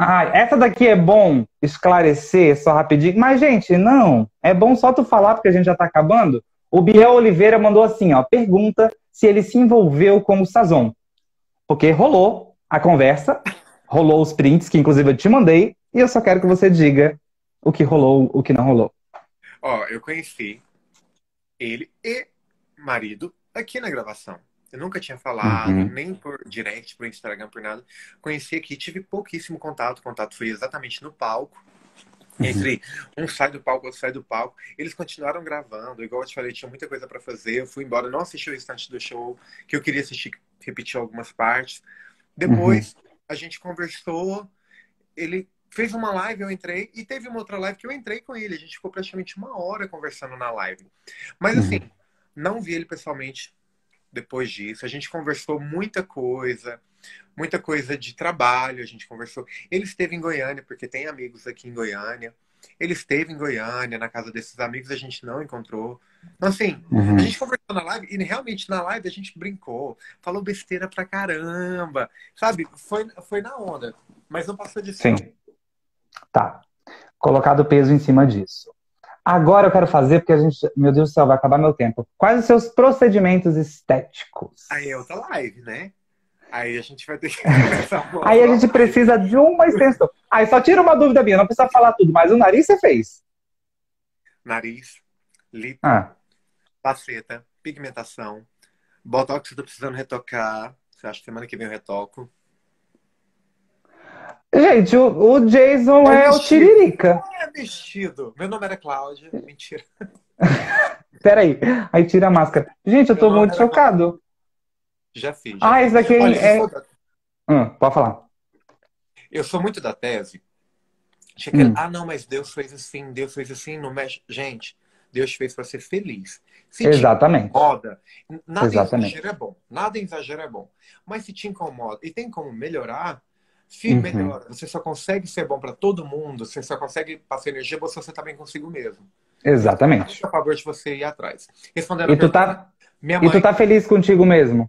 Ah, essa daqui é bom esclarecer só rapidinho. Mas, gente, não. É bom só tu falar, porque a gente já tá acabando. O Biel Oliveira mandou assim, ó. Pergunta se ele se envolveu com o Sazon. Porque rolou a conversa, rolou os prints, que inclusive eu te mandei, e eu só quero que você diga o que rolou, o que não rolou. Ó, eu conheci ele e marido aqui na gravação. Eu nunca tinha falado, Uhum. nem por direct, por Instagram, por nada. Conheci aqui, tive pouquíssimo contato. O contato foi exatamente no palco. Uhum. Entre um sai do palco, outro sai do palco. Eles continuaram gravando, igual eu te falei, tinha muita coisa pra fazer. Eu fui embora, não assisti o restante do show, que eu queria assistir, repetir algumas partes. Depois, Uhum. a gente conversou, ele fez uma live, eu entrei, e teve uma outra live que eu entrei com ele. A gente ficou praticamente uma hora conversando na live. Mas Uhum. assim, não vi ele pessoalmente depois disso. A gente conversou muita coisa, muita coisa de trabalho, a gente conversou. Ele esteve em Goiânia, porque tem amigos aqui em Goiânia. Ele esteve em Goiânia, na casa desses amigos, a gente não encontrou. Então, assim, Uhum. a gente conversou na live e realmente na live a gente brincou, falou besteira pra caramba, sabe? Foi, foi na onda, mas não passou disso. Sim. Tá. Colocado peso em cima disso. Agora eu quero fazer, porque a gente. Meu Deus do céu, vai acabar meu tempo. Quais os seus procedimentos estéticos? Aí é outra live, né? Aí a gente vai ter que Aí a gente precisa de uma extensão. Aí só tira uma dúvida minha, não precisa falar tudo, mas o nariz você fez. Nariz, lipo, Ah, faceta, pigmentação, botox eu tô precisando retocar. Você acha que semana que vem eu retoco? Gente, o, o Jason É é o. Tiririca. É vestido. Meu nome era Cláudia. Mentira. Peraí, aí tira a máscara. Gente, eu tô muito chocado. Já fiz. já Ah, esse daqui Olha, é. da- Hum, pode falar. eu sou muito da tese. Hum. Ah, não, mas Deus fez assim, Deus fez assim, não mexe. Gente, Deus fez pra ser feliz. Se te Exatamente. incomoda, nada Exatamente. exagero é bom. Nada exagero é bom. Mas se te incomoda e tem como melhorar, se Uhum. melhora. Você só consegue ser bom pra todo mundo, você só consegue passar energia se você tá bem consigo mesmo. Exatamente. Acho a favor de você ir atrás. Respondendo E tu pergunta, tá, minha e mãe tu tá feliz contigo mesmo?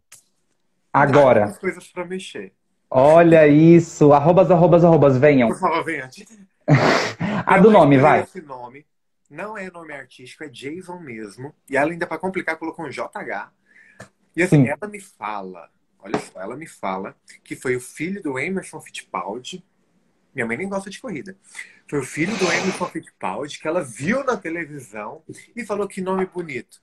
Agora. tem coisas pra mexer. Olha isso. Arrobas, arrobas, arrobas, venham. Por favor, venha. A do nome, vai. Esse nome não é nome artístico, é Jason mesmo. E ela ainda, pra complicar, colocou um JH. E assim, Sim. ela me fala, olha só, ela me fala que foi o filho do Emerson Fittipaldi. Minha mãe nem gosta de corrida. Foi o filho do Emerson Fittipaldi que ela viu na televisão e falou que nome bonito.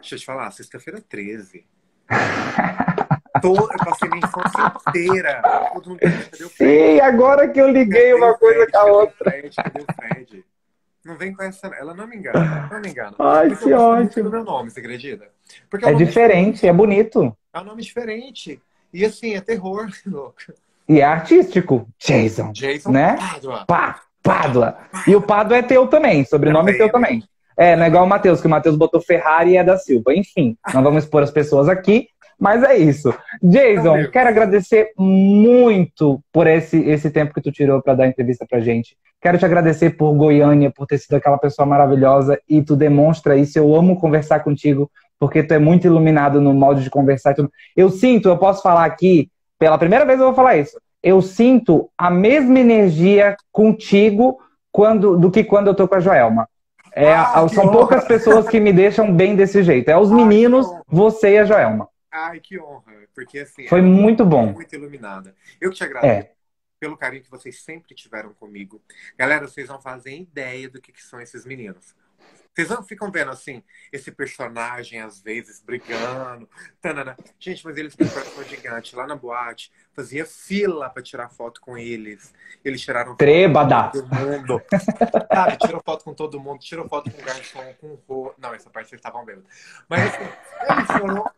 Deixa eu te falar, sexta-feira 13. Tô, eu passei minha infância inteira. Todo mundo cadê o Fred? Sim, agora que eu liguei Cadê uma coisa Fred? com a Cadê o outra. Fred? Cadê o Fred? Não vem com essa. Ela não me engana. Não me engana. Ai, Porque que ótimo. meu nome, você acredita? Porque É diferente, é bonito. É um nome diferente. E assim, é terror, louco. E é artístico. Jason. Jason Né? Padua. Pá, Pádua. E o Pádua é teu também, sobrenome é teu também. É, não é igual o Matheus, que o Matheus botou Ferrari e é da Silva. Enfim, não vamos expor as pessoas aqui, mas é isso. Jason, Valeu. quero agradecer muito por esse, esse tempo que tu tirou para dar entrevista pra gente. Quero te agradecer por Goiânia, por ter sido aquela pessoa maravilhosa e tu demonstra isso. Eu amo conversar contigo porque tu é muito iluminado no modo de conversar. Eu sinto, eu posso falar aqui, pela primeira vez eu vou falar isso. Eu sinto a mesma energia contigo quando, do que quando eu tô com a Joelma. É, ah, são poucas pessoas que me deixam bem desse jeito. É os meninos, você e a Joelma. Ai, que honra. Porque assim. Foi muito bom. Muito iluminada. Eu que te agradeço. É. Pelo carinho que vocês sempre tiveram comigo. Galera, vocês não fazem ideia do que, que são esses meninos. Vocês não ficam vendo assim, esse personagem às vezes brigando. Tanana. Gente, mas eles têm coração gigante. Lá na boate, fazia fila para tirar foto com eles. Eles tiraram foto Trêbada. com todo mundo. Sabe, tirou foto com todo mundo, tirou foto com o garçom, com o ro... Não, essa parte eles estavam vendo. Mas assim, eles foram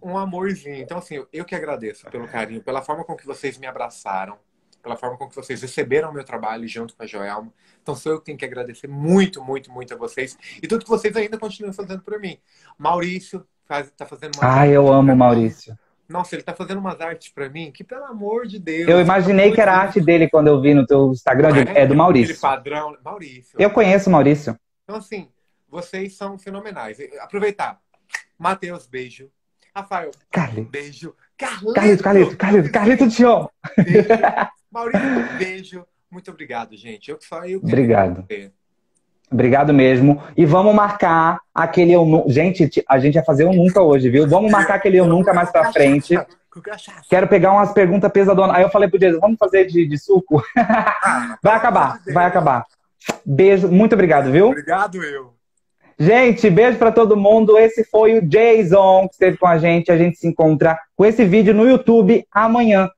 um amorzinho. Então, assim, eu que agradeço pelo carinho, pela forma com que vocês me abraçaram pela forma com que vocês receberam o meu trabalho junto com a Joelma. Então sou eu que tenho que agradecer muito, muito, muito a vocês e tudo que vocês ainda continuam fazendo por mim. Maurício está fazendo uma. Ah, eu amo o Maurício. Nossa, ele está fazendo umas artes para mim que, pelo amor de Deus. Eu imaginei que era a arte dele quando eu vi no teu Instagram. É, é do Maurício. padrão. Maurício. Eu conheço o Maurício. Então, assim, vocês são fenomenais. Aproveitar. Matheus, beijo. Rafael, Carlito. beijo. Carlito, Carlito, Carlito, Carlito, Carlito, te amo. Beijo. Maurício, um beijo. Muito obrigado, gente. Eu que eu Obrigado. Obrigado mesmo. E vamos marcar aquele eu nunca. Gente, a gente vai fazer um nunca hoje, viu? Vamos marcar aquele eu nunca mais pra frente. Quero pegar umas perguntas pesadonas. Aí eu falei pro Jesus, vamos fazer de, de suco? Ah, vai acabar, vai acabar. Beijo, muito obrigado, viu? Obrigado, eu. Gente, beijo para todo mundo. Esse foi o Jason que esteve com a gente. A gente se encontra com esse vídeo no YouTube amanhã.